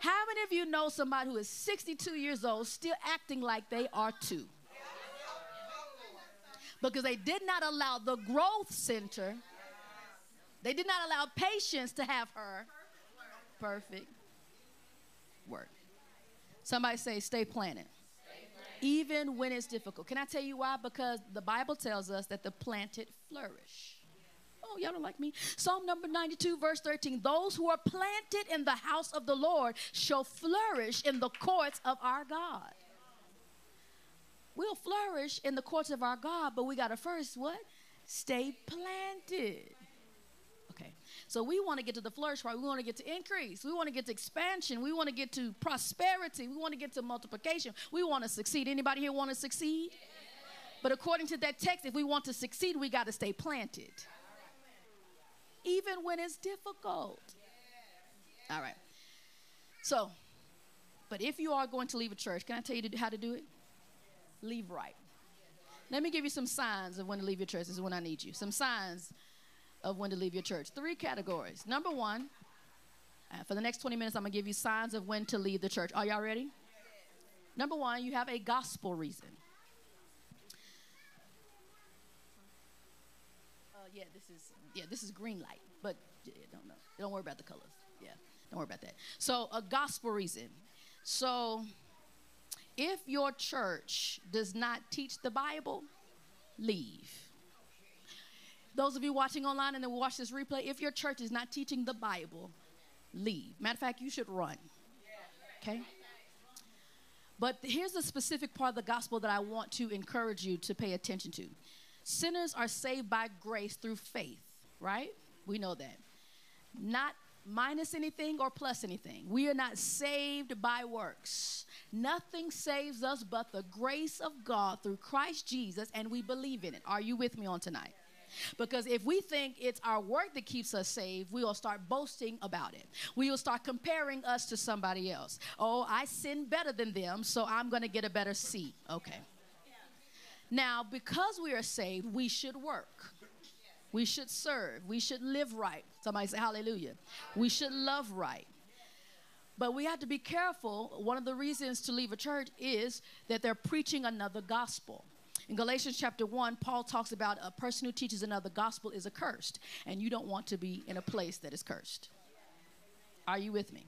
How many of you know somebody who is 62 years old still acting like they are two? Because they did not allow the growth center, they did not allow patience to have her perfect work. Somebody say, stay planted. Even when it's difficult. Can I tell you why? Because the Bible tells us that the planted flourish. Oh, y'all don't like me. Psalm number 92, verse 13. Those who are planted in the house of the Lord shall flourish in the courts of our God. We'll flourish in the courts of our God, but we got to first what? Stay planted. So we want to get to the flourish part. We want to get to increase. We want to get to expansion. We want to get to prosperity. We want to get to multiplication. We want to succeed. Anybody here want to succeed? But according to that text, if we want to succeed, we got to stay planted. Even when it's difficult. All right. So, but if you are going to leave a church, can I tell you how to do it? Leave right. Let me give you some signs of when to leave your church. This is when I need you. Some signs of when to leave your church. Three categories. Number one, uh, for the next 20 minutes, I'm going to give you signs of when to leave the church. Are y'all ready? Number one, you have a gospel reason. Uh, yeah, this is yeah, this is green light, but yeah, don't know. Don't worry about the colors. Yeah, don't worry about that. So a gospel reason. So if your church does not teach the Bible, leave. Those of you watching online and then watch this replay, if your church is not teaching the Bible, leave. Matter of fact, you should run. Okay? But here's a specific part of the gospel that I want to encourage you to pay attention to. Sinners are saved by grace through faith, right? We know that. Not minus anything or plus anything. We are not saved by works. Nothing saves us but the grace of God through Christ Jesus, and we believe in it. Are you with me on tonight? Because if we think it's our work that keeps us saved, we will start boasting about it. We will start comparing us to somebody else. Oh, I sin better than them, so I'm going to get a better seat. Okay. Now, because we are saved, we should work. We should serve. We should live right. Somebody say hallelujah. We should love right. But we have to be careful. One of the reasons to leave a church is that they're preaching another gospel. In Galatians chapter 1, Paul talks about a person who teaches another gospel is accursed, and you don't want to be in a place that is cursed. Are you with me?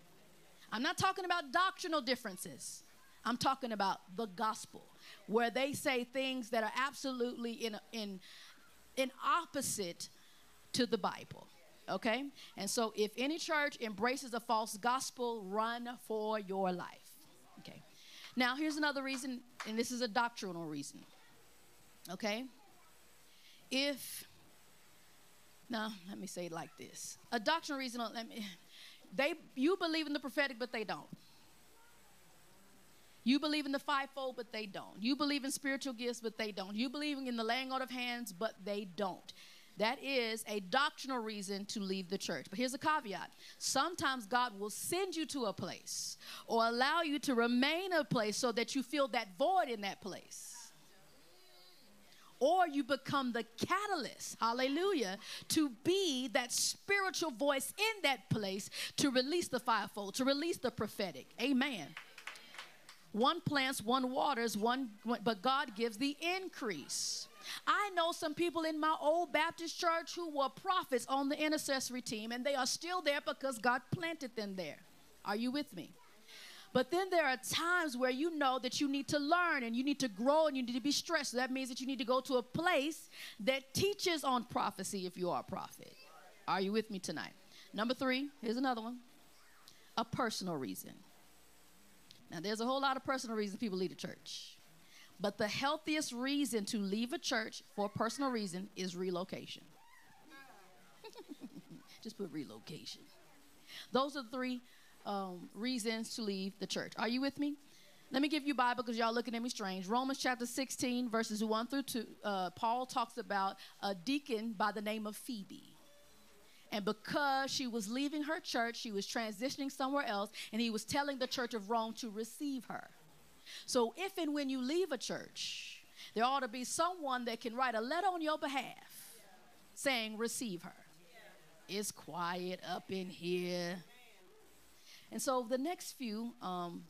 I'm not talking about doctrinal differences. I'm talking about the gospel, where they say things that are absolutely in, in, in opposite to the Bible. Okay? And so if any church embraces a false gospel, run for your life. Okay. Now, here's another reason, and this is a doctrinal reason. Okay? If, now let me say it like this a doctrinal reason, let me, they, you believe in the prophetic, but they don't. You believe in the fivefold, but they don't. You believe in spiritual gifts, but they don't. You believe in the laying out of hands, but they don't. That is a doctrinal reason to leave the church. But here's a caveat sometimes God will send you to a place or allow you to remain a place so that you feel that void in that place. Or you become the catalyst, hallelujah, to be that spiritual voice in that place to release the fivefold, to release the prophetic. Amen. One plants, one waters, one, but God gives the increase. I know some people in my old Baptist church who were prophets on the intercessory team, and they are still there because God planted them there. Are you with me? But then there are times where you know that you need to learn and you need to grow and you need to be stressed. So that means that you need to go to a place that teaches on prophecy if you are a prophet. Are you with me tonight? Number three, here's another one a personal reason. Now, there's a whole lot of personal reasons people leave a church. But the healthiest reason to leave a church for a personal reason is relocation. [LAUGHS] Just put relocation. Those are the three um, reasons to leave the church. Are you with me? Let me give you Bible because y'all looking at me strange. Romans chapter 16, verses 1 through 2. Uh, Paul talks about a deacon by the name of Phoebe. And because she was leaving her church, she was transitioning somewhere else, and he was telling the church of Rome to receive her. So, if and when you leave a church, there ought to be someone that can write a letter on your behalf saying, Receive her. It's quiet up in here. And so, the next few, um,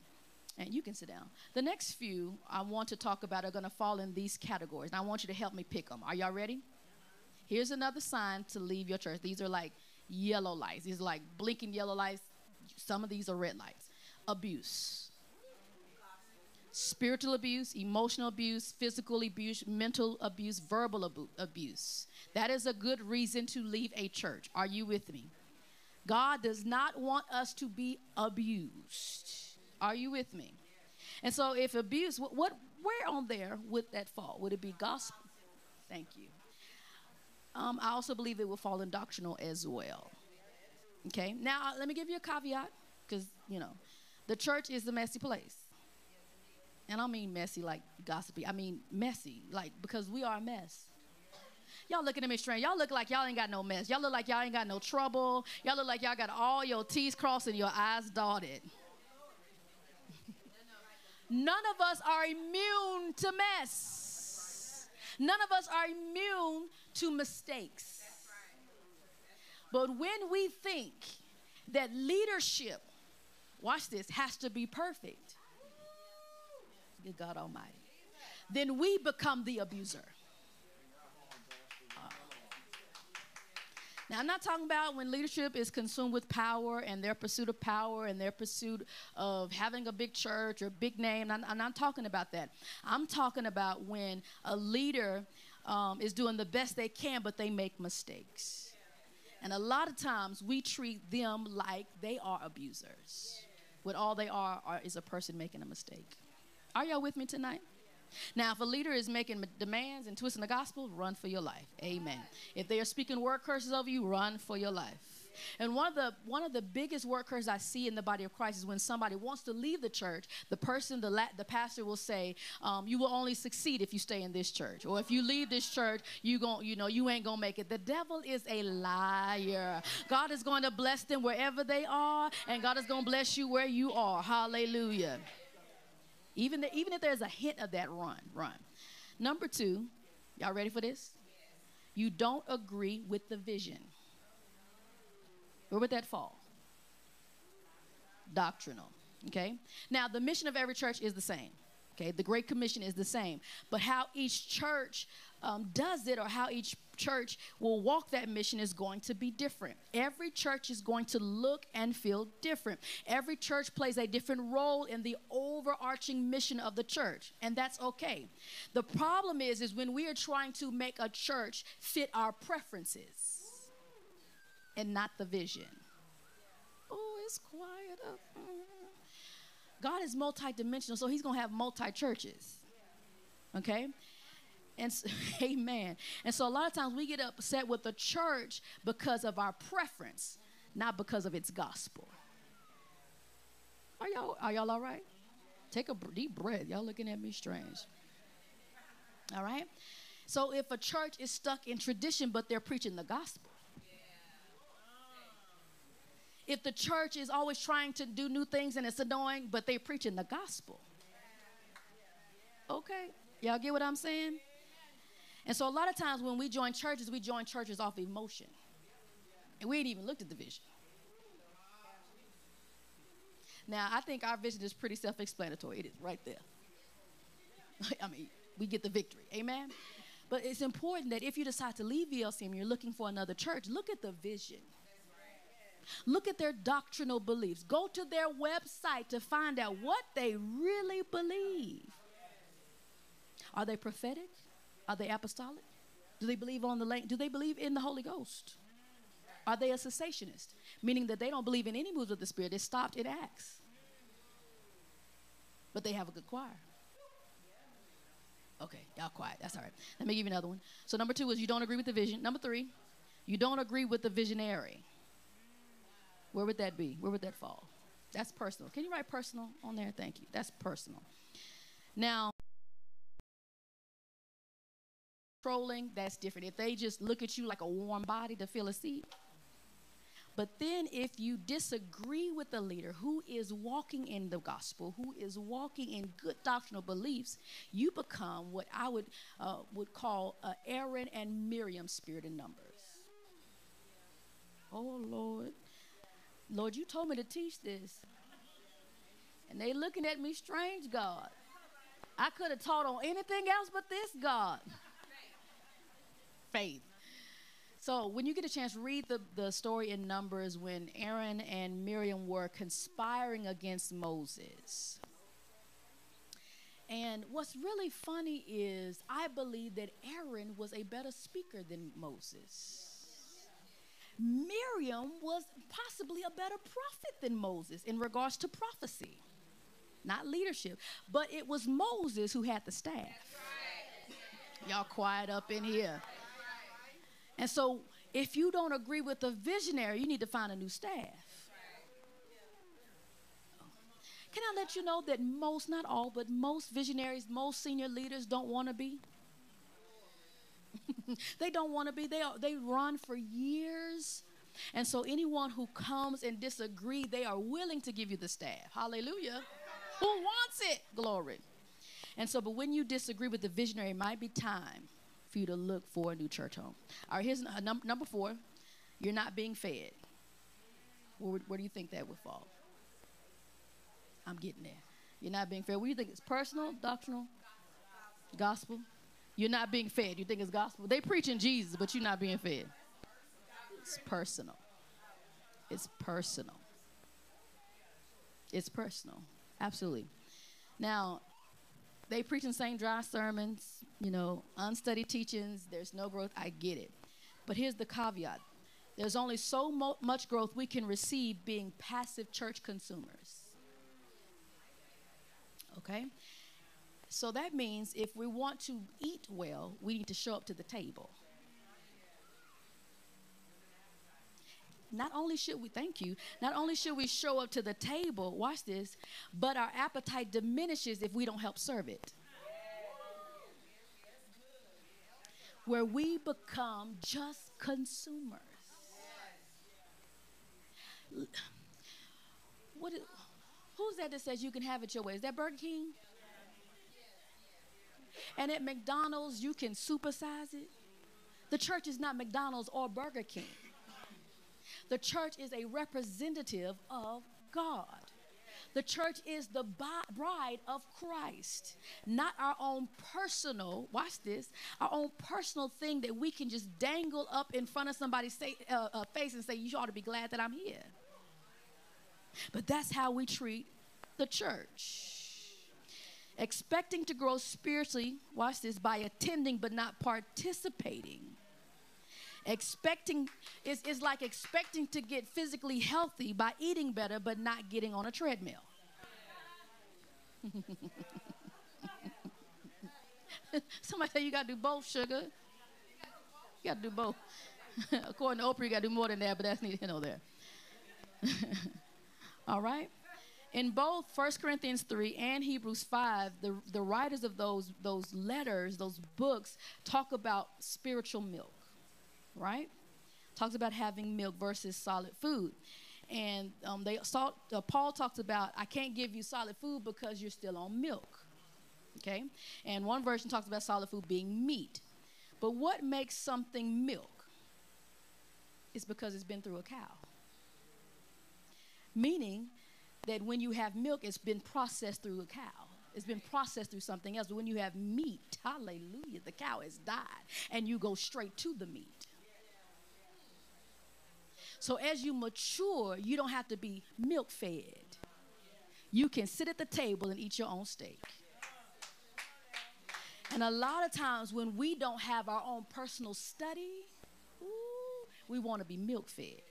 and you can sit down. The next few I want to talk about are going to fall in these categories. And I want you to help me pick them. Are y'all ready? Here's another sign to leave your church. These are like yellow lights. These are like blinking yellow lights. Some of these are red lights. Abuse. Spiritual abuse, emotional abuse, physical abuse, mental abuse, verbal abu- abuse. That is a good reason to leave a church. Are you with me? God does not want us to be abused. Are you with me? And so, if abuse, what, what where on there would that fall? Would it be gospel? Thank you. Um, I also believe it will fall in doctrinal as well. Okay, now let me give you a caveat because, you know, the church is a messy place. And I mean messy like gossipy, I mean messy, like because we are a mess. Y'all looking at me strange. Y'all look like y'all ain't got no mess. Y'all look like y'all ain't got no trouble. Y'all look like y'all got all your T's crossed and your I's dotted. [LAUGHS] None of us are immune to mess. None of us are immune to mistakes. But when we think that leadership, watch this, has to be perfect, good God Almighty, then we become the abuser. Now, I'm not talking about when leadership is consumed with power and their pursuit of power and their pursuit of having a big church or big name. I'm, I'm not talking about that. I'm talking about when a leader um, is doing the best they can, but they make mistakes. And a lot of times we treat them like they are abusers, when all they are, are is a person making a mistake. Are y'all with me tonight? Now, if a leader is making demands and twisting the gospel, run for your life. Amen. If they are speaking word curses over you, run for your life. And one of the one of the biggest word curses I see in the body of Christ is when somebody wants to leave the church, the person, the la- the pastor will say, um, "You will only succeed if you stay in this church, or if you leave this church, you gon' you know you ain't gonna make it." The devil is a liar. God is going to bless them wherever they are, and God is going to bless you where you are. Hallelujah. Even, the, even if there's a hint of that, run, run. Number two, y'all ready for this? You don't agree with the vision. Where would that fall? Doctrinal. Okay? Now, the mission of every church is the same. Okay? The Great Commission is the same. But how each church um, does it or how each church will walk that mission is going to be different. Every church is going to look and feel different. Every church plays a different role in the overarching mission of the church, and that's okay. The problem is is when we are trying to make a church fit our preferences and not the vision. Oh, it's quiet up. God is multidimensional, so he's going to have multi churches. Okay? And so, [LAUGHS] amen. And so a lot of times we get upset with the church because of our preference, not because of its gospel. Are y'all are y'all all right? Take a deep breath. Y'all looking at me strange. All right? So if a church is stuck in tradition, but they're preaching the gospel, if the church is always trying to do new things and it's annoying, but they're preaching the gospel. Okay, y'all get what I'm saying? And so a lot of times when we join churches, we join churches off emotion. And we ain't even looked at the vision. Now, I think our vision is pretty self explanatory. It is right there. [LAUGHS] I mean, we get the victory. Amen? But it's important that if you decide to leave VLCM, you're looking for another church, look at the vision. Look at their doctrinal beliefs. Go to their website to find out what they really believe. Are they prophetic? Are they apostolic? Do they believe on the? Do they believe in the Holy Ghost? Are they a cessationist? Meaning that they don't believe in any moves of the Spirit. They stopped at Acts. But they have a good choir. Okay, y'all quiet. That's all right. Let me give you another one. So, number two is you don't agree with the vision. Number three, you don't agree with the visionary. Where would that be? Where would that fall? That's personal. Can you write personal on there? Thank you. That's personal. Now, that's different. If they just look at you like a warm body to fill a seat. But then, if you disagree with the leader who is walking in the gospel, who is walking in good doctrinal beliefs, you become what I would uh, would call uh, Aaron and Miriam spirit in numbers. Oh Lord, Lord, you told me to teach this, and they looking at me strange, God. I could have taught on anything else but this, God. Faith. So when you get a chance, read the, the story in Numbers when Aaron and Miriam were conspiring against Moses. And what's really funny is I believe that Aaron was a better speaker than Moses. Miriam was possibly a better prophet than Moses in regards to prophecy, not leadership. But it was Moses who had the staff. Y'all quiet up in here. And so, if you don't agree with the visionary, you need to find a new staff. Can I let you know that most, not all, but most visionaries, most senior leaders don't want to be? [LAUGHS] they don't want to be. They, are, they run for years. And so, anyone who comes and disagree, they are willing to give you the staff. Hallelujah. who wants it? Glory. And so, but when you disagree with the visionary, it might be time for you to look for a new church home. All right, here's uh, num- number four. You're not being fed. Where, where do you think that would fall? I'm getting there. You're not being fed. What do you think? It's personal, doctrinal, gospel. You're not being fed. You think it's gospel. They preaching Jesus, but you're not being fed. It's personal. It's personal. It's personal. Absolutely. Now, they preaching same dry sermons, you know, unstudied teachings. There's no growth. I get it. But here's the caveat there's only so mo- much growth we can receive being passive church consumers. Okay? So that means if we want to eat well, we need to show up to the table. Not only should we, thank you, not only should we show up to the table, watch this, but our appetite diminishes if we don't help serve it. Where we become just consumers. What is, who's that that says you can have it your way? Is that Burger King? And at McDonald's, you can supersize it. The church is not McDonald's or Burger King. The church is a representative of God. The church is the bride of Christ, not our own personal, watch this, our own personal thing that we can just dangle up in front of somebody's uh, face and say, You ought to be glad that I'm here. But that's how we treat the church. Expecting to grow spiritually, watch this, by attending but not participating Expecting is, is like expecting to get physically healthy by eating better but not getting on a treadmill. [LAUGHS] Somebody say you gotta do both, sugar. You gotta do both. [LAUGHS] According to Oprah, you gotta do more than that, but that's neither here nor there. [LAUGHS] All right? In both 1 Corinthians 3 and Hebrews 5, the, the writers of those, those letters, those books, talk about spiritual milk, right? Talks about having milk versus solid food. And um, they saw, uh, Paul talks about, I can't give you solid food because you're still on milk. Okay? And one version talks about solid food being meat. But what makes something milk? It's because it's been through a cow. Meaning that when you have milk, it's been processed through a cow. It's been processed through something else. But when you have meat, hallelujah, the cow has died, and you go straight to the meat. So as you mature, you don't have to be milk fed. You can sit at the table and eat your own steak. And a lot of times when we don't have our own personal study, ooh, we want to be milk fed.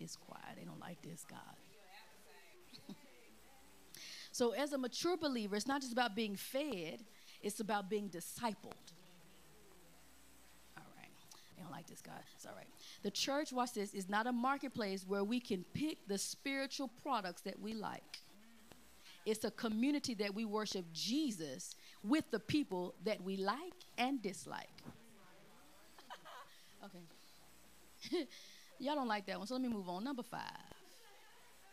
It's quiet. They don't like this, God. [LAUGHS] so, as a mature believer, it's not just about being fed, it's about being discipled. They don't like this, guy. It's all right. The church, watch this, is not a marketplace where we can pick the spiritual products that we like. It's a community that we worship Jesus with the people that we like and dislike. [LAUGHS] okay. [LAUGHS] Y'all don't like that one, so let me move on. Number five.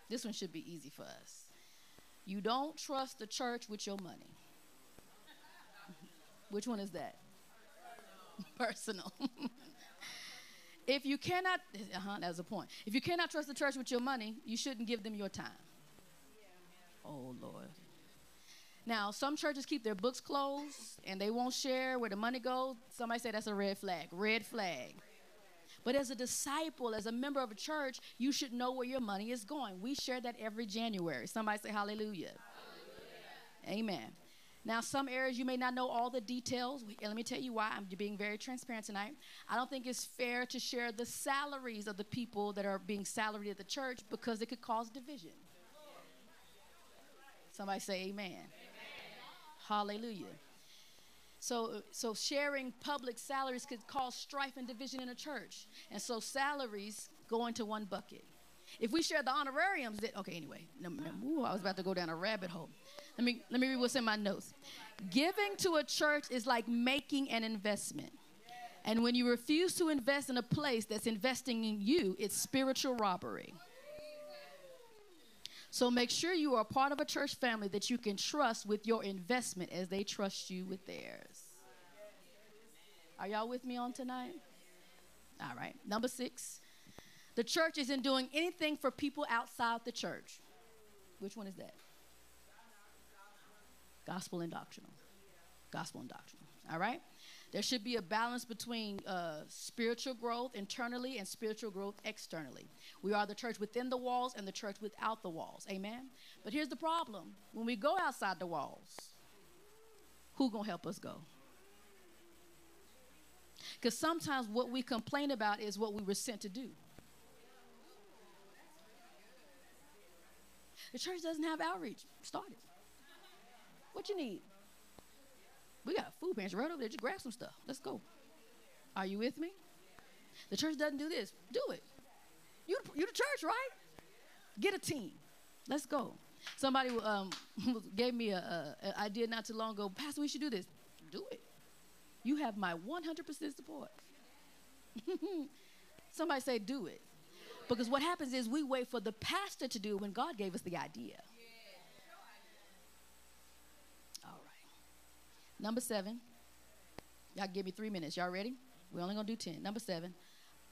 This one should be easy for us. You don't trust the church with your money. [LAUGHS] Which one is that? [LAUGHS] Personal. [LAUGHS] if you cannot, uh-huh, that's a point. If you cannot trust the church with your money, you shouldn't give them your time. Oh, Lord. Now, some churches keep their books closed and they won't share where the money goes. Somebody say that's a red flag. Red flag. But as a disciple, as a member of a church, you should know where your money is going. We share that every January. Somebody say hallelujah. hallelujah. Amen. Now, some areas you may not know all the details. Let me tell you why. I'm being very transparent tonight. I don't think it's fair to share the salaries of the people that are being salaried at the church because it could cause division. Somebody say amen. amen. Hallelujah. So, so sharing public salaries could cause strife and division in a church. And so salaries go into one bucket. If we share the honorariums, that okay. Anyway, no, no, ooh, I was about to go down a rabbit hole. Let me let me read what's in my notes. Giving to a church is like making an investment. And when you refuse to invest in a place that's investing in you, it's spiritual robbery. So make sure you are part of a church family that you can trust with your investment as they trust you with theirs. Are y'all with me on tonight? All right. Number six, the church isn't doing anything for people outside the church. Which one is that? Gospel and doctrinal. Gospel and doctrinal. All right? There should be a balance between uh, spiritual growth internally and spiritual growth externally. We are the church within the walls and the church without the walls. Amen? But here's the problem when we go outside the walls, who going to help us go? Because sometimes what we complain about is what we were sent to do. The church doesn't have outreach. Start it. What you need? We got food pantry right over there. Just grab some stuff. Let's go. Are you with me? The church doesn't do this. Do it. You, you the church, right? Get a team. Let's go. Somebody um, [LAUGHS] gave me a, a, a idea not too long ago. Pastor, we should do this. Do it. You have my 100% support. [LAUGHS] Somebody say, do it. Because what happens is we wait for the pastor to do when God gave us the idea. All right. Number seven. Y'all give me three minutes. Y'all ready? We're only going to do 10. Number seven.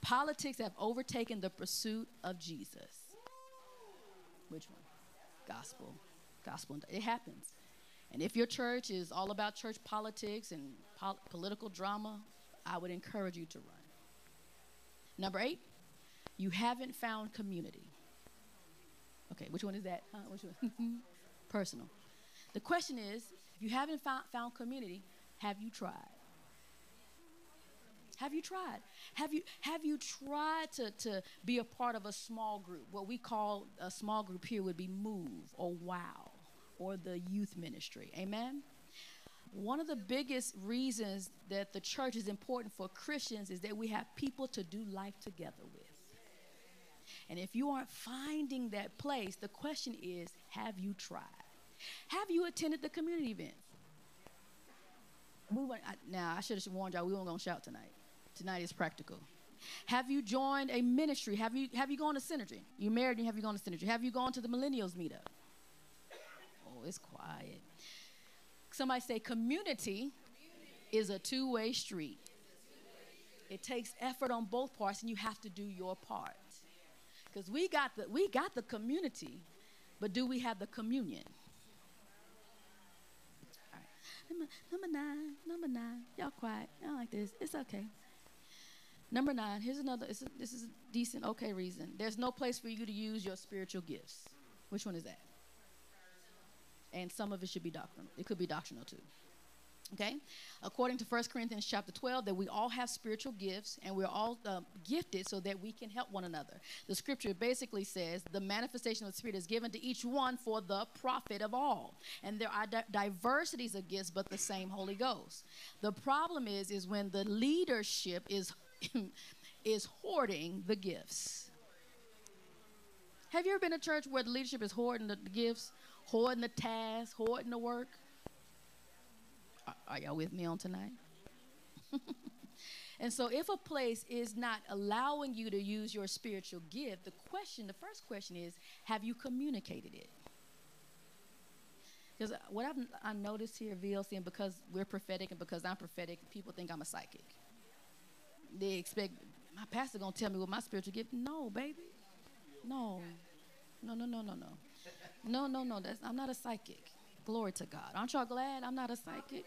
Politics have overtaken the pursuit of Jesus. Which one? Gospel. Gospel. It happens. And if your church is all about church politics and pol- political drama, I would encourage you to run. Number eight, you haven't found community. Okay, which one is that? Huh? Which one? [LAUGHS] Personal. The question is if you haven't found, found community, have you tried? Have you tried? Have you have you tried to, to be a part of a small group? What we call a small group here would be Move or Wow or the youth ministry. Amen. One of the biggest reasons that the church is important for Christians is that we have people to do life together with. And if you aren't finding that place, the question is have you tried? Have you attended the community events? We went, I, now, I should have warned y'all we weren't going to shout tonight. Tonight is practical. Have you joined a ministry? Have you, have you gone to Synergy? You married and have you gone to Synergy? Have you gone to the Millennials meetup? Oh, it's quiet. Somebody say community is a two way street. It takes effort on both parts, and you have to do your part. Because we got the we got the community, but do we have the communion? Number nine, number nine. Y'all quiet. Y'all like this. It's okay. Number nine, here's another, a, this is a decent, okay reason. There's no place for you to use your spiritual gifts. Which one is that? And some of it should be doctrinal. It could be doctrinal too. Okay? According to 1 Corinthians chapter 12, that we all have spiritual gifts and we're all uh, gifted so that we can help one another. The scripture basically says the manifestation of the Spirit is given to each one for the profit of all. And there are di- diversities of gifts, but the same Holy Ghost. The problem is, is when the leadership is [CLEARS THROAT] is hoarding the gifts. Have you ever been to church where the leadership is hoarding the gifts, hoarding the tasks, hoarding the work? Are, y'all with me on tonight? [LAUGHS] and so, if a place is not allowing you to use your spiritual gift, the question, the first question is, have you communicated it? Because what I've I noticed here, VLC, and because we're prophetic and because I'm prophetic, people think I'm a psychic they expect my pastor gonna tell me what my spiritual gift. No, baby. No. No, no, no, no, no. No, no, no. That's I'm not a psychic. Glory to God. Aren't y'all glad I'm not a psychic?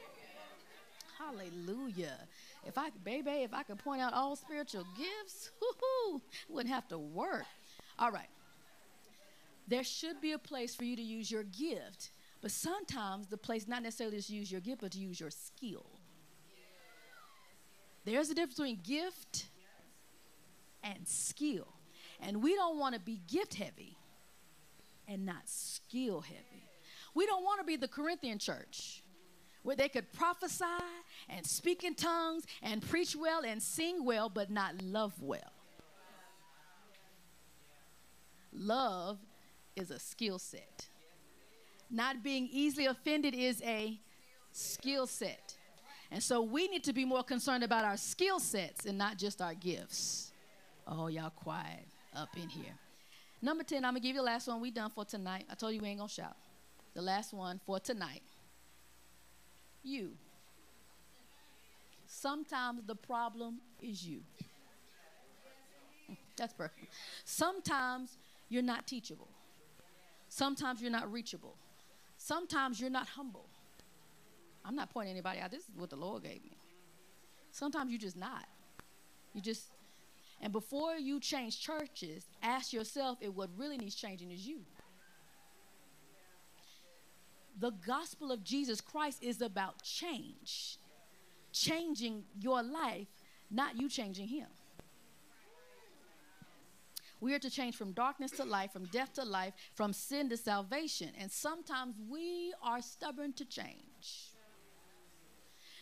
Hallelujah. If I baby, if I could point out all spiritual gifts, [LAUGHS] whoo wouldn't have to work. All right. There should be a place for you to use your gift, but sometimes the place not necessarily to use your gift, but to use your skill. There's a difference between gift and skill. And we don't want to be gift heavy and not skill heavy. We don't want to be the Corinthian church where they could prophesy and speak in tongues and preach well and sing well, but not love well. Love is a skill set. Not being easily offended is a skill set. And so we need to be more concerned about our skill sets and not just our gifts. Oh, y'all quiet up in here. Number 10, I'm going to give you the last one we done for tonight. I told you we ain't going to shout. The last one for tonight. You. Sometimes the problem is you. [LAUGHS] That's perfect. Sometimes you're not teachable. Sometimes you're not reachable. Sometimes you're not humble. I'm not pointing anybody out. This is what the Lord gave me. Sometimes you're just not. You just, and before you change churches, ask yourself if what really needs changing is you. The gospel of Jesus Christ is about change, changing your life, not you changing him. We are to change from darkness to life, from death to life, from sin to salvation. And sometimes we are stubborn to change.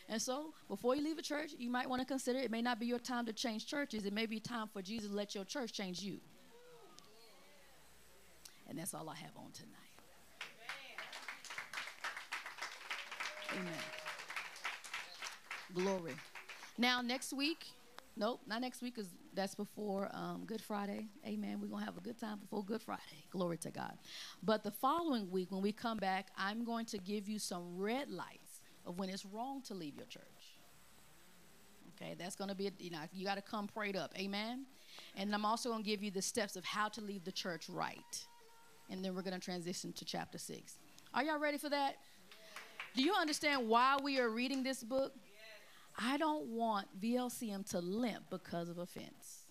And so, before you leave a church, you might want to consider it may not be your time to change churches. It may be time for Jesus to let your church change you. And that's all I have on tonight. Amen. Glory. Now, next week, nope, not next week, because that's before um, Good Friday. Amen. We're going to have a good time before Good Friday. Glory to God. But the following week, when we come back, I'm going to give you some red lights of when it's wrong to leave your church. Okay, that's going to be, you know, you got to come prayed up. Amen. And I'm also going to give you the steps of how to leave the church right. And then we're going to transition to chapter six. Are y'all ready for that? Do you understand why we are reading this book? I don't want VLCM to limp because of offense.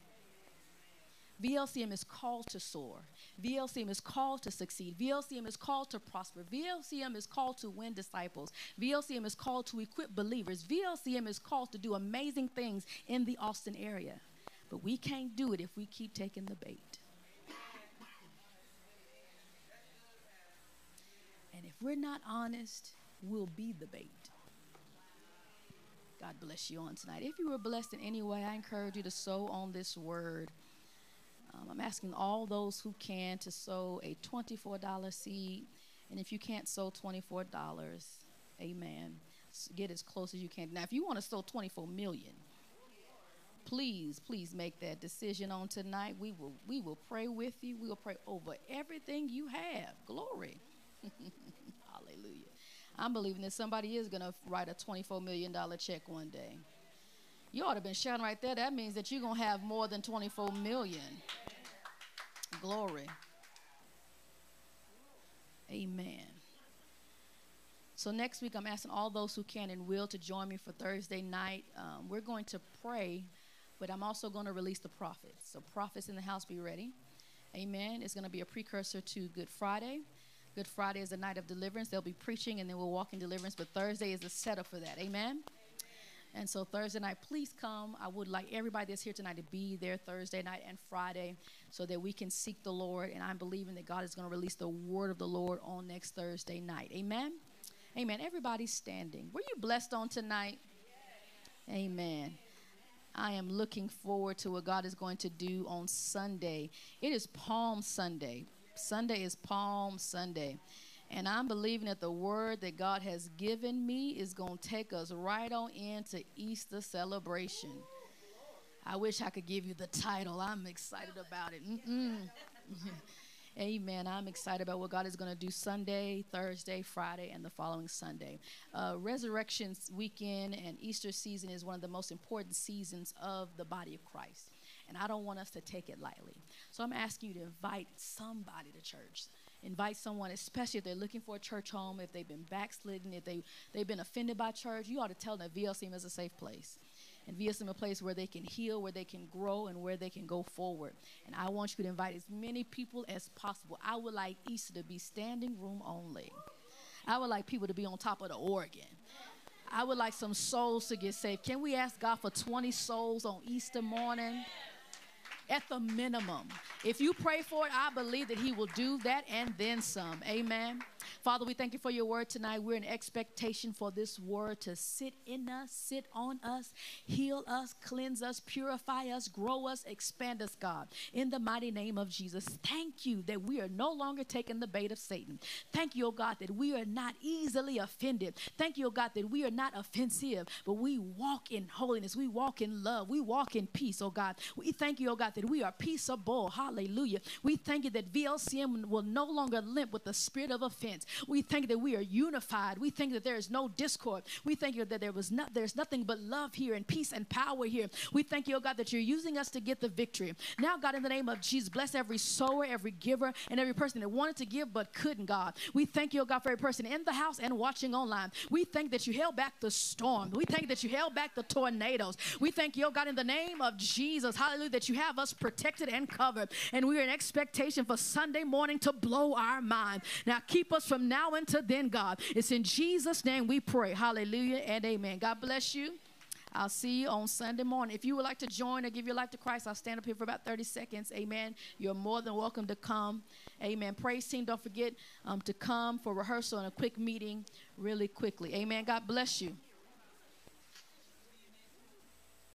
VLCM is called to soar. VLCM is called to succeed. VLCM is called to prosper. VLCM is called to win disciples. VLCM is called to equip believers. VLCM is called to do amazing things in the Austin area. But we can't do it if we keep taking the bait. And if we're not honest, we'll be the bait. God bless you on tonight. If you were blessed in any way, I encourage you to sow on this word Um, I'm asking all those who can to sow a $24 seed. And if you can't sow $24, amen, get as close as you can. Now, if you want to sow 24 million, please, please make that decision on tonight. We will, we will pray with you. We will pray over everything you have. Glory. [LAUGHS] I'm believing that somebody is going to write a $24 million check one day. You ought to have been shouting right there. That means that you're going to have more than 24 million. Glory. Amen. So next week, I'm asking all those who can and will to join me for Thursday night. Um, we're going to pray, but I'm also going to release the prophets. So prophets in the house, be ready. Amen. It's going to be a precursor to Good Friday. Good Friday is the night of deliverance. They'll be preaching and then we'll walk in deliverance. But Thursday is the setup for that. Amen. And so Thursday night, please come. I would like everybody that's here tonight to be there Thursday night and Friday so that we can seek the Lord. And I'm believing that God is going to release the word of the Lord on next Thursday night. Amen. Amen. Everybody's standing. Were you blessed on tonight? Amen. I am looking forward to what God is going to do on Sunday. It is Palm Sunday. Sunday is Palm Sunday. And I'm believing that the word that God has given me is going to take us right on into Easter celebration. I wish I could give you the title. I'm excited about it. [LAUGHS] Amen. I'm excited about what God is going to do Sunday, Thursday, Friday, and the following Sunday. Uh, Resurrection weekend and Easter season is one of the most important seasons of the body of Christ. And I don't want us to take it lightly. So I'm asking you to invite somebody to church invite someone, especially if they're looking for a church home, if they've been backslidden, if they, they've been offended by church, you ought to tell them that VLCM is a safe place. And is a place where they can heal, where they can grow, and where they can go forward. And I want you to invite as many people as possible. I would like Easter to be standing room only. I would like people to be on top of the organ. I would like some souls to get saved. Can we ask God for 20 souls on Easter morning? At the minimum. If you pray for it, I believe that He will do that and then some. Amen. Father, we thank you for your word tonight. We're in expectation for this word to sit in us, sit on us, heal us, cleanse us, purify us, grow us, expand us, God. In the mighty name of Jesus, thank you that we are no longer taking the bait of Satan. Thank you, oh God, that we are not easily offended. Thank you, oh God, that we are not offensive, but we walk in holiness. We walk in love. We walk in peace, oh God. We thank you, oh God, that we are peaceable. Hallelujah. We thank you that VLCM will no longer limp with the spirit of offense. We thank you that we are unified. We thank that there is no discord. We thank you that there was not there's nothing but love here and peace and power here. We thank you, oh God, that you're using us to get the victory. Now, God, in the name of Jesus, bless every sower, every giver, and every person that wanted to give but couldn't, God. We thank you, oh God, for every person in the house and watching online. We thank that you held back the storm. We thank that you held back the tornadoes. We thank you, oh God, in the name of Jesus, hallelujah, that you have us protected and covered. And we are in expectation for Sunday morning to blow our mind. Now, keep us from now until then, God. It's in Jesus' name we pray. Hallelujah and amen. God bless you. I'll see you on Sunday morning. If you would like to join or give your life to Christ, I'll stand up here for about 30 seconds. Amen. You're more than welcome to come. Amen. Praise team, don't forget um, to come for rehearsal and a quick meeting really quickly. Amen. God bless you.